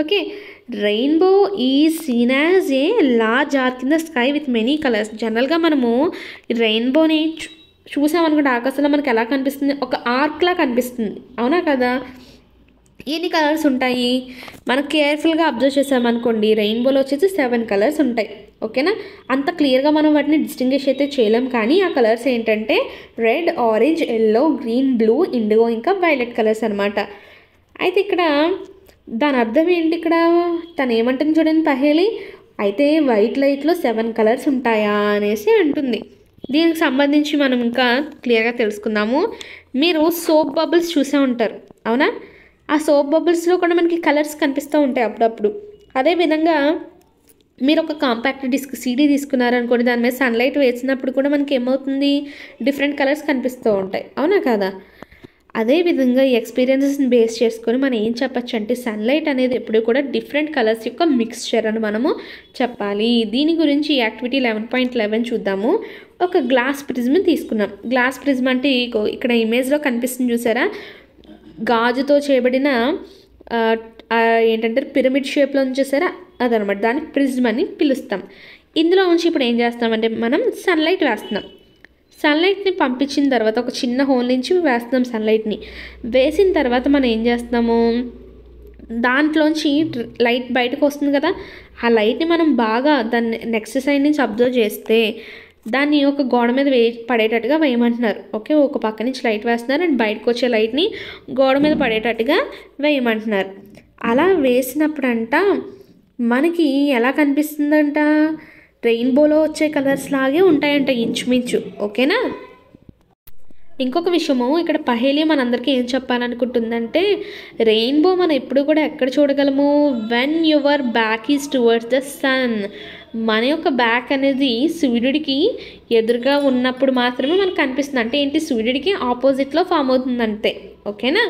Okay? Rainbow is seen as a large arc in the sky with many colours. జనరల్గా మనము రెయిన్బోని చూసామనుకుంటే ఆకాశంలో మనకి ఎలా కనిపిస్తుంది? ఒక ఆర్క్లా కనిపిస్తుంది. అవునా కదా? ఎన్ని కలర్స్ ఉంటాయి? మనం కేర్ఫుల్గా అబ్జర్వ్ చేసామనుకోండి రెయిన్బోలో వచ్చేసి సెవెన్ కలర్స్ ఉంటాయి. ఓకేనా? అంత క్లియర్గా మనం వాటిని డిస్టింగ్విష్ అయితే చేయలేం. కానీ ఆ కలర్స్ ఏంటంటే red orange yellow green blue indigo ఇంకా వైలెట్ కలర్స్ అనమాట అయితే ఇక్కడ దాని అర్థం ఏంటి ఇక్కడ? తను ఏమంటుంది చూడండి పహేలి? అయితే వైట్ లైట్లో సెవెన్ కలర్స్ ఉంటాయా అనేసి అంటుంది. దీనికి సంబంధించి మనం ఇంకా క్లియర్గా తెలుసుకుందాము. మీరు సోప్ బబుల్స్ చూసే ఉంటారు. అవునా? ఆ సోప్ బబుల్స్లో కూడా మనకి కలర్స్ కనిపిస్తూ ఉంటాయి అప్పుడప్పుడు. అదేవిధంగా మీరు ఒక కాంపాక్ట్ డిస్క్ సీడీ తీసుకున్నారనుకోండి దాని మీద సన్లైట్ వేసినప్పుడు కూడా మనకి ఏమవుతుంది? డిఫరెంట్ కలర్స్ కనిపిస్తూ ఉంటాయి. అవునా కదా? అదేవిధంగా ఈ ఎక్స్పీరియన్సెస్ని బేస్ చేసుకొని మనం ఏం చెప్పచ్చు అంటే సన్లైట్ అనేది ఎప్పుడు కూడా డిఫరెంట్ కలర్స్ యొక్క మిక్స్చర్ అని మనము చెప్పాలి. దీని గురించి ఈ యాక్టివిటీ లెవెన్ పాయింట్ లెవెన్ చూద్దాము. ఒక గ్లాస్ ప్రిజ్మ్ తీసుకున్నాం గ్లాస్ ప్రిజ్మ్ అంటే ఇక్కడ ఇమేజ్లో కనిపిస్తుంది చూసారా? గాజుతో చేయబడిన ఏంటంటే పిరమిడ్ షేప్లో చూసారా? అదనమాట. దాన్ని ప్రిజ్మ్ అని పిలుస్తాం. ఇందులో నుంచి ఇప్పుడు ఏం చేస్తామంటే మనం సన్లైట్ వేస్తున్నాం. సన్లైట్ని పంపించిన తర్వాత ఒక చిన్న హోల్ నుంచి వేస్తున్నాం సన్లైట్ని వేసిన తర్వాత మనం ఏం చేస్తాము దాంట్లోంచి లైట్ బయటకు వస్తుంది కదా? ఆ లైట్ని మనం బాగా దాన్ని నెక్స్ట్ సైడ్ నుంచి అబ్జర్వ్ చేస్తే దాన్ని ఒక గోడ మీద వే పడేటట్టుగా వేయమంటున్నారు. ఓకే? ఒక పక్క నుంచి లైట్ వేస్తున్నారు అండ్ బయటకు వచ్చే లైట్ని గోడ మీద పడేటట్టుగా వేయమంటున్నారు. అలా వేసినప్పుడంట మనకి ఎలా కనిపిస్తుందంట? రెయిన్బోలో వచ్చే కలర్స్ లాగే ఉంటాయంట ఇంచుమించు. ఓకేనా? ఇంకొక విషయము ఇక్కడ పహేలి మనందరికీ ఏం చెప్పాలనుకుంటుందంటే రెయిన్బో మనం ఎప్పుడు కూడా ఎక్కడ చూడగలము? When your back is towards the sun మన యొక్క బ్యాక్ అనేది సూర్యుడికి ఎదురుగా ఉన్నప్పుడు మాత్రమే మనకు కనిపిస్తుంది. అంటే ఏంటి? సూర్యుడికి ఆపోజిట్లో ఫామ్ అవుతుంది అంతే ఓకేనా?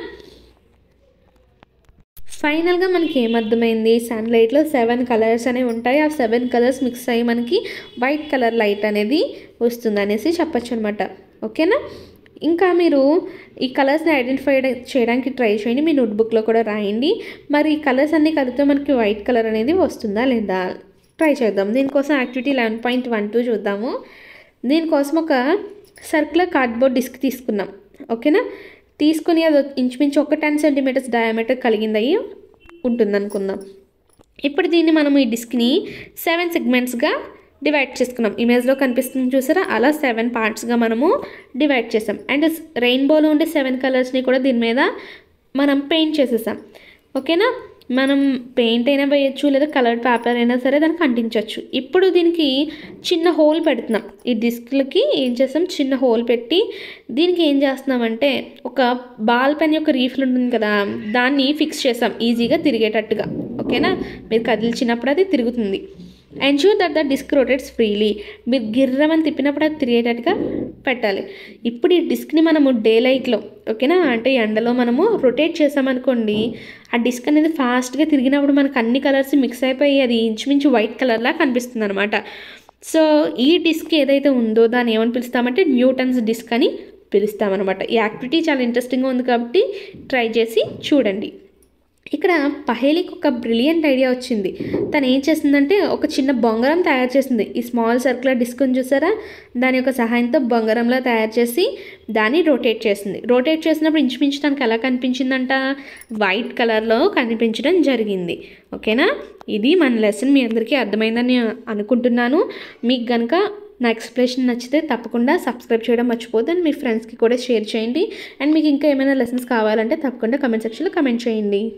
ఫైనల్గా మనకి ఏమర్థమైంది? సన్లైట్లో సెవెన్ కలర్స్ అనేవి ఉంటాయి. ఆ సెవెన్ కలర్స్ మిక్స్ అయ్యి మనకి వైట్ కలర్ లైట్ అనేది వస్తుంది అనేసి చెప్పచ్చు అనమాట ఓకేనా? ఇంకా మీరు ఈ కలర్స్ని ఐడెంటిఫై చేయడానికి ట్రై చేయండి. మీ నోట్బుక్లో కూడా రాయండి. మరి ఈ కలర్స్ అన్నీ కలిపితే మనకి వైట్ కలర్ అనేది వస్తుందా లేదా? ట్రై చేద్దాం. దీనికోసం activity eleven point one two చూద్దాము. దీనికోసం ఒక సర్కులర్ కార్డ్బోర్డ్ డిస్క్ తీసుకున్నాం. ఓకేనా? తీసుకుని అది ఇంచుమించు ఒక టెన్ సెంటీమీటర్స్ డయామీటర్ కలిగిందయ్యి ఉంటుంది అనుకుందాం ఇప్పుడు దీన్ని మనం ఈ డిస్క్ని సెవెన్ సెగ్మెంట్స్గా డివైడ్ చేసుకున్నాం. ఇమేజ్లో కనిపిస్తుంది చూసారా? అలా సెవెన్ పార్ట్స్గా మనము డివైడ్ చేసాం. అండ్ రెయిన్బోలో ఉండే సెవెన్ కలర్స్ని కూడా దీని మీద మనం పెయింట్ చేసేసాం. ఓకేనా మనం పెయింట్ అయినా వేయచ్చు లేదా కలర్డ్ పేపర్ అయినా సరే దానికి అంటించవచ్చు ఇప్పుడు దీనికి చిన్న హోల్ పెడుతున్నాం. ఈ డిస్క్లకి ఏం చేస్తాం? చిన్న హోల్ పెట్టి దీనికి ఏం చేస్తున్నామంటే ఒక బాల్ పెన్ యొక్క రీఫ్లు ఉంటుంది కదా దాన్ని ఫిక్స్ చేసాం ఈజీగా తిరిగేటట్టుగా. ఓకేనా? మీరు కదిలిచినప్పుడు అది తిరుగుతుంది. Ensure that the disc rotates freely మీరు గిర్రమని తిప్పినప్పుడు అది తిరిగేటట్టుగా పెట్టాలి. ఇప్పుడు ఈ డిస్క్ని మనము డే లైట్లో ఓకేనా అంటే ఎండలో మనము రొటేట్ చేసామనుకోండి ఆ డిస్క్ అనేది ఫాస్ట్గా తిరిగినప్పుడు మనకు అన్ని కలర్స్ మిక్స్ అయిపోయి అది ఇంచుమించు వైట్ కలర్లా కనిపిస్తుంది అనమాట సో ఈ డిస్క్ ఏదైతే ఉందో దాన్ని ఏమని పిలుస్తామంటే న్యూటన్స్ డిస్క్ అని పిలుస్తామన్నమాట. ఈ యాక్టివిటీ చాలా ఇంట్రెస్టింగ్గా ఉంది కాబట్టి ట్రై చేసి చూడండి. ఇక్కడ పహేలికి ఒక బ్రిలియంట్ ఐడియా వచ్చింది. తను ఏం చేసిందంటే ఒక చిన్న బొంగరం తయారు చేసింది ఈ స్మాల్ సర్కులర్ డిస్క్ని చూసారా? దాని యొక్క సహాయంతో బొంగరంలా తయారు చేసి దాన్ని రొటేట్ చేసింది రొటేట్ చేసినప్పుడు ఇంచుమించు తనకు ఎలా కనిపించిందంట? వైట్ కలర్లో కనిపించడం జరిగింది. ఓకేనా? ఇది మన లెసన్ మీ అందరికీ అర్థమైందని అనుకుంటున్నాను. మీకు కనుక నా ఎక్స్ప్లెనేషన్ నచ్చితే తప్పకుండా సబ్స్క్రైబ్ చేయడం మర్చిపోద్దు అండ్ మీ ఫ్రెండ్స్కి కూడా షేర్ చేయండి. అండ్ మీకు ఇంకా ఏమైనా లెసన్స్ కావాలంటే తప్పకుండా కమెంట్ సెక్షన్లో కమెంట్ చేయండి.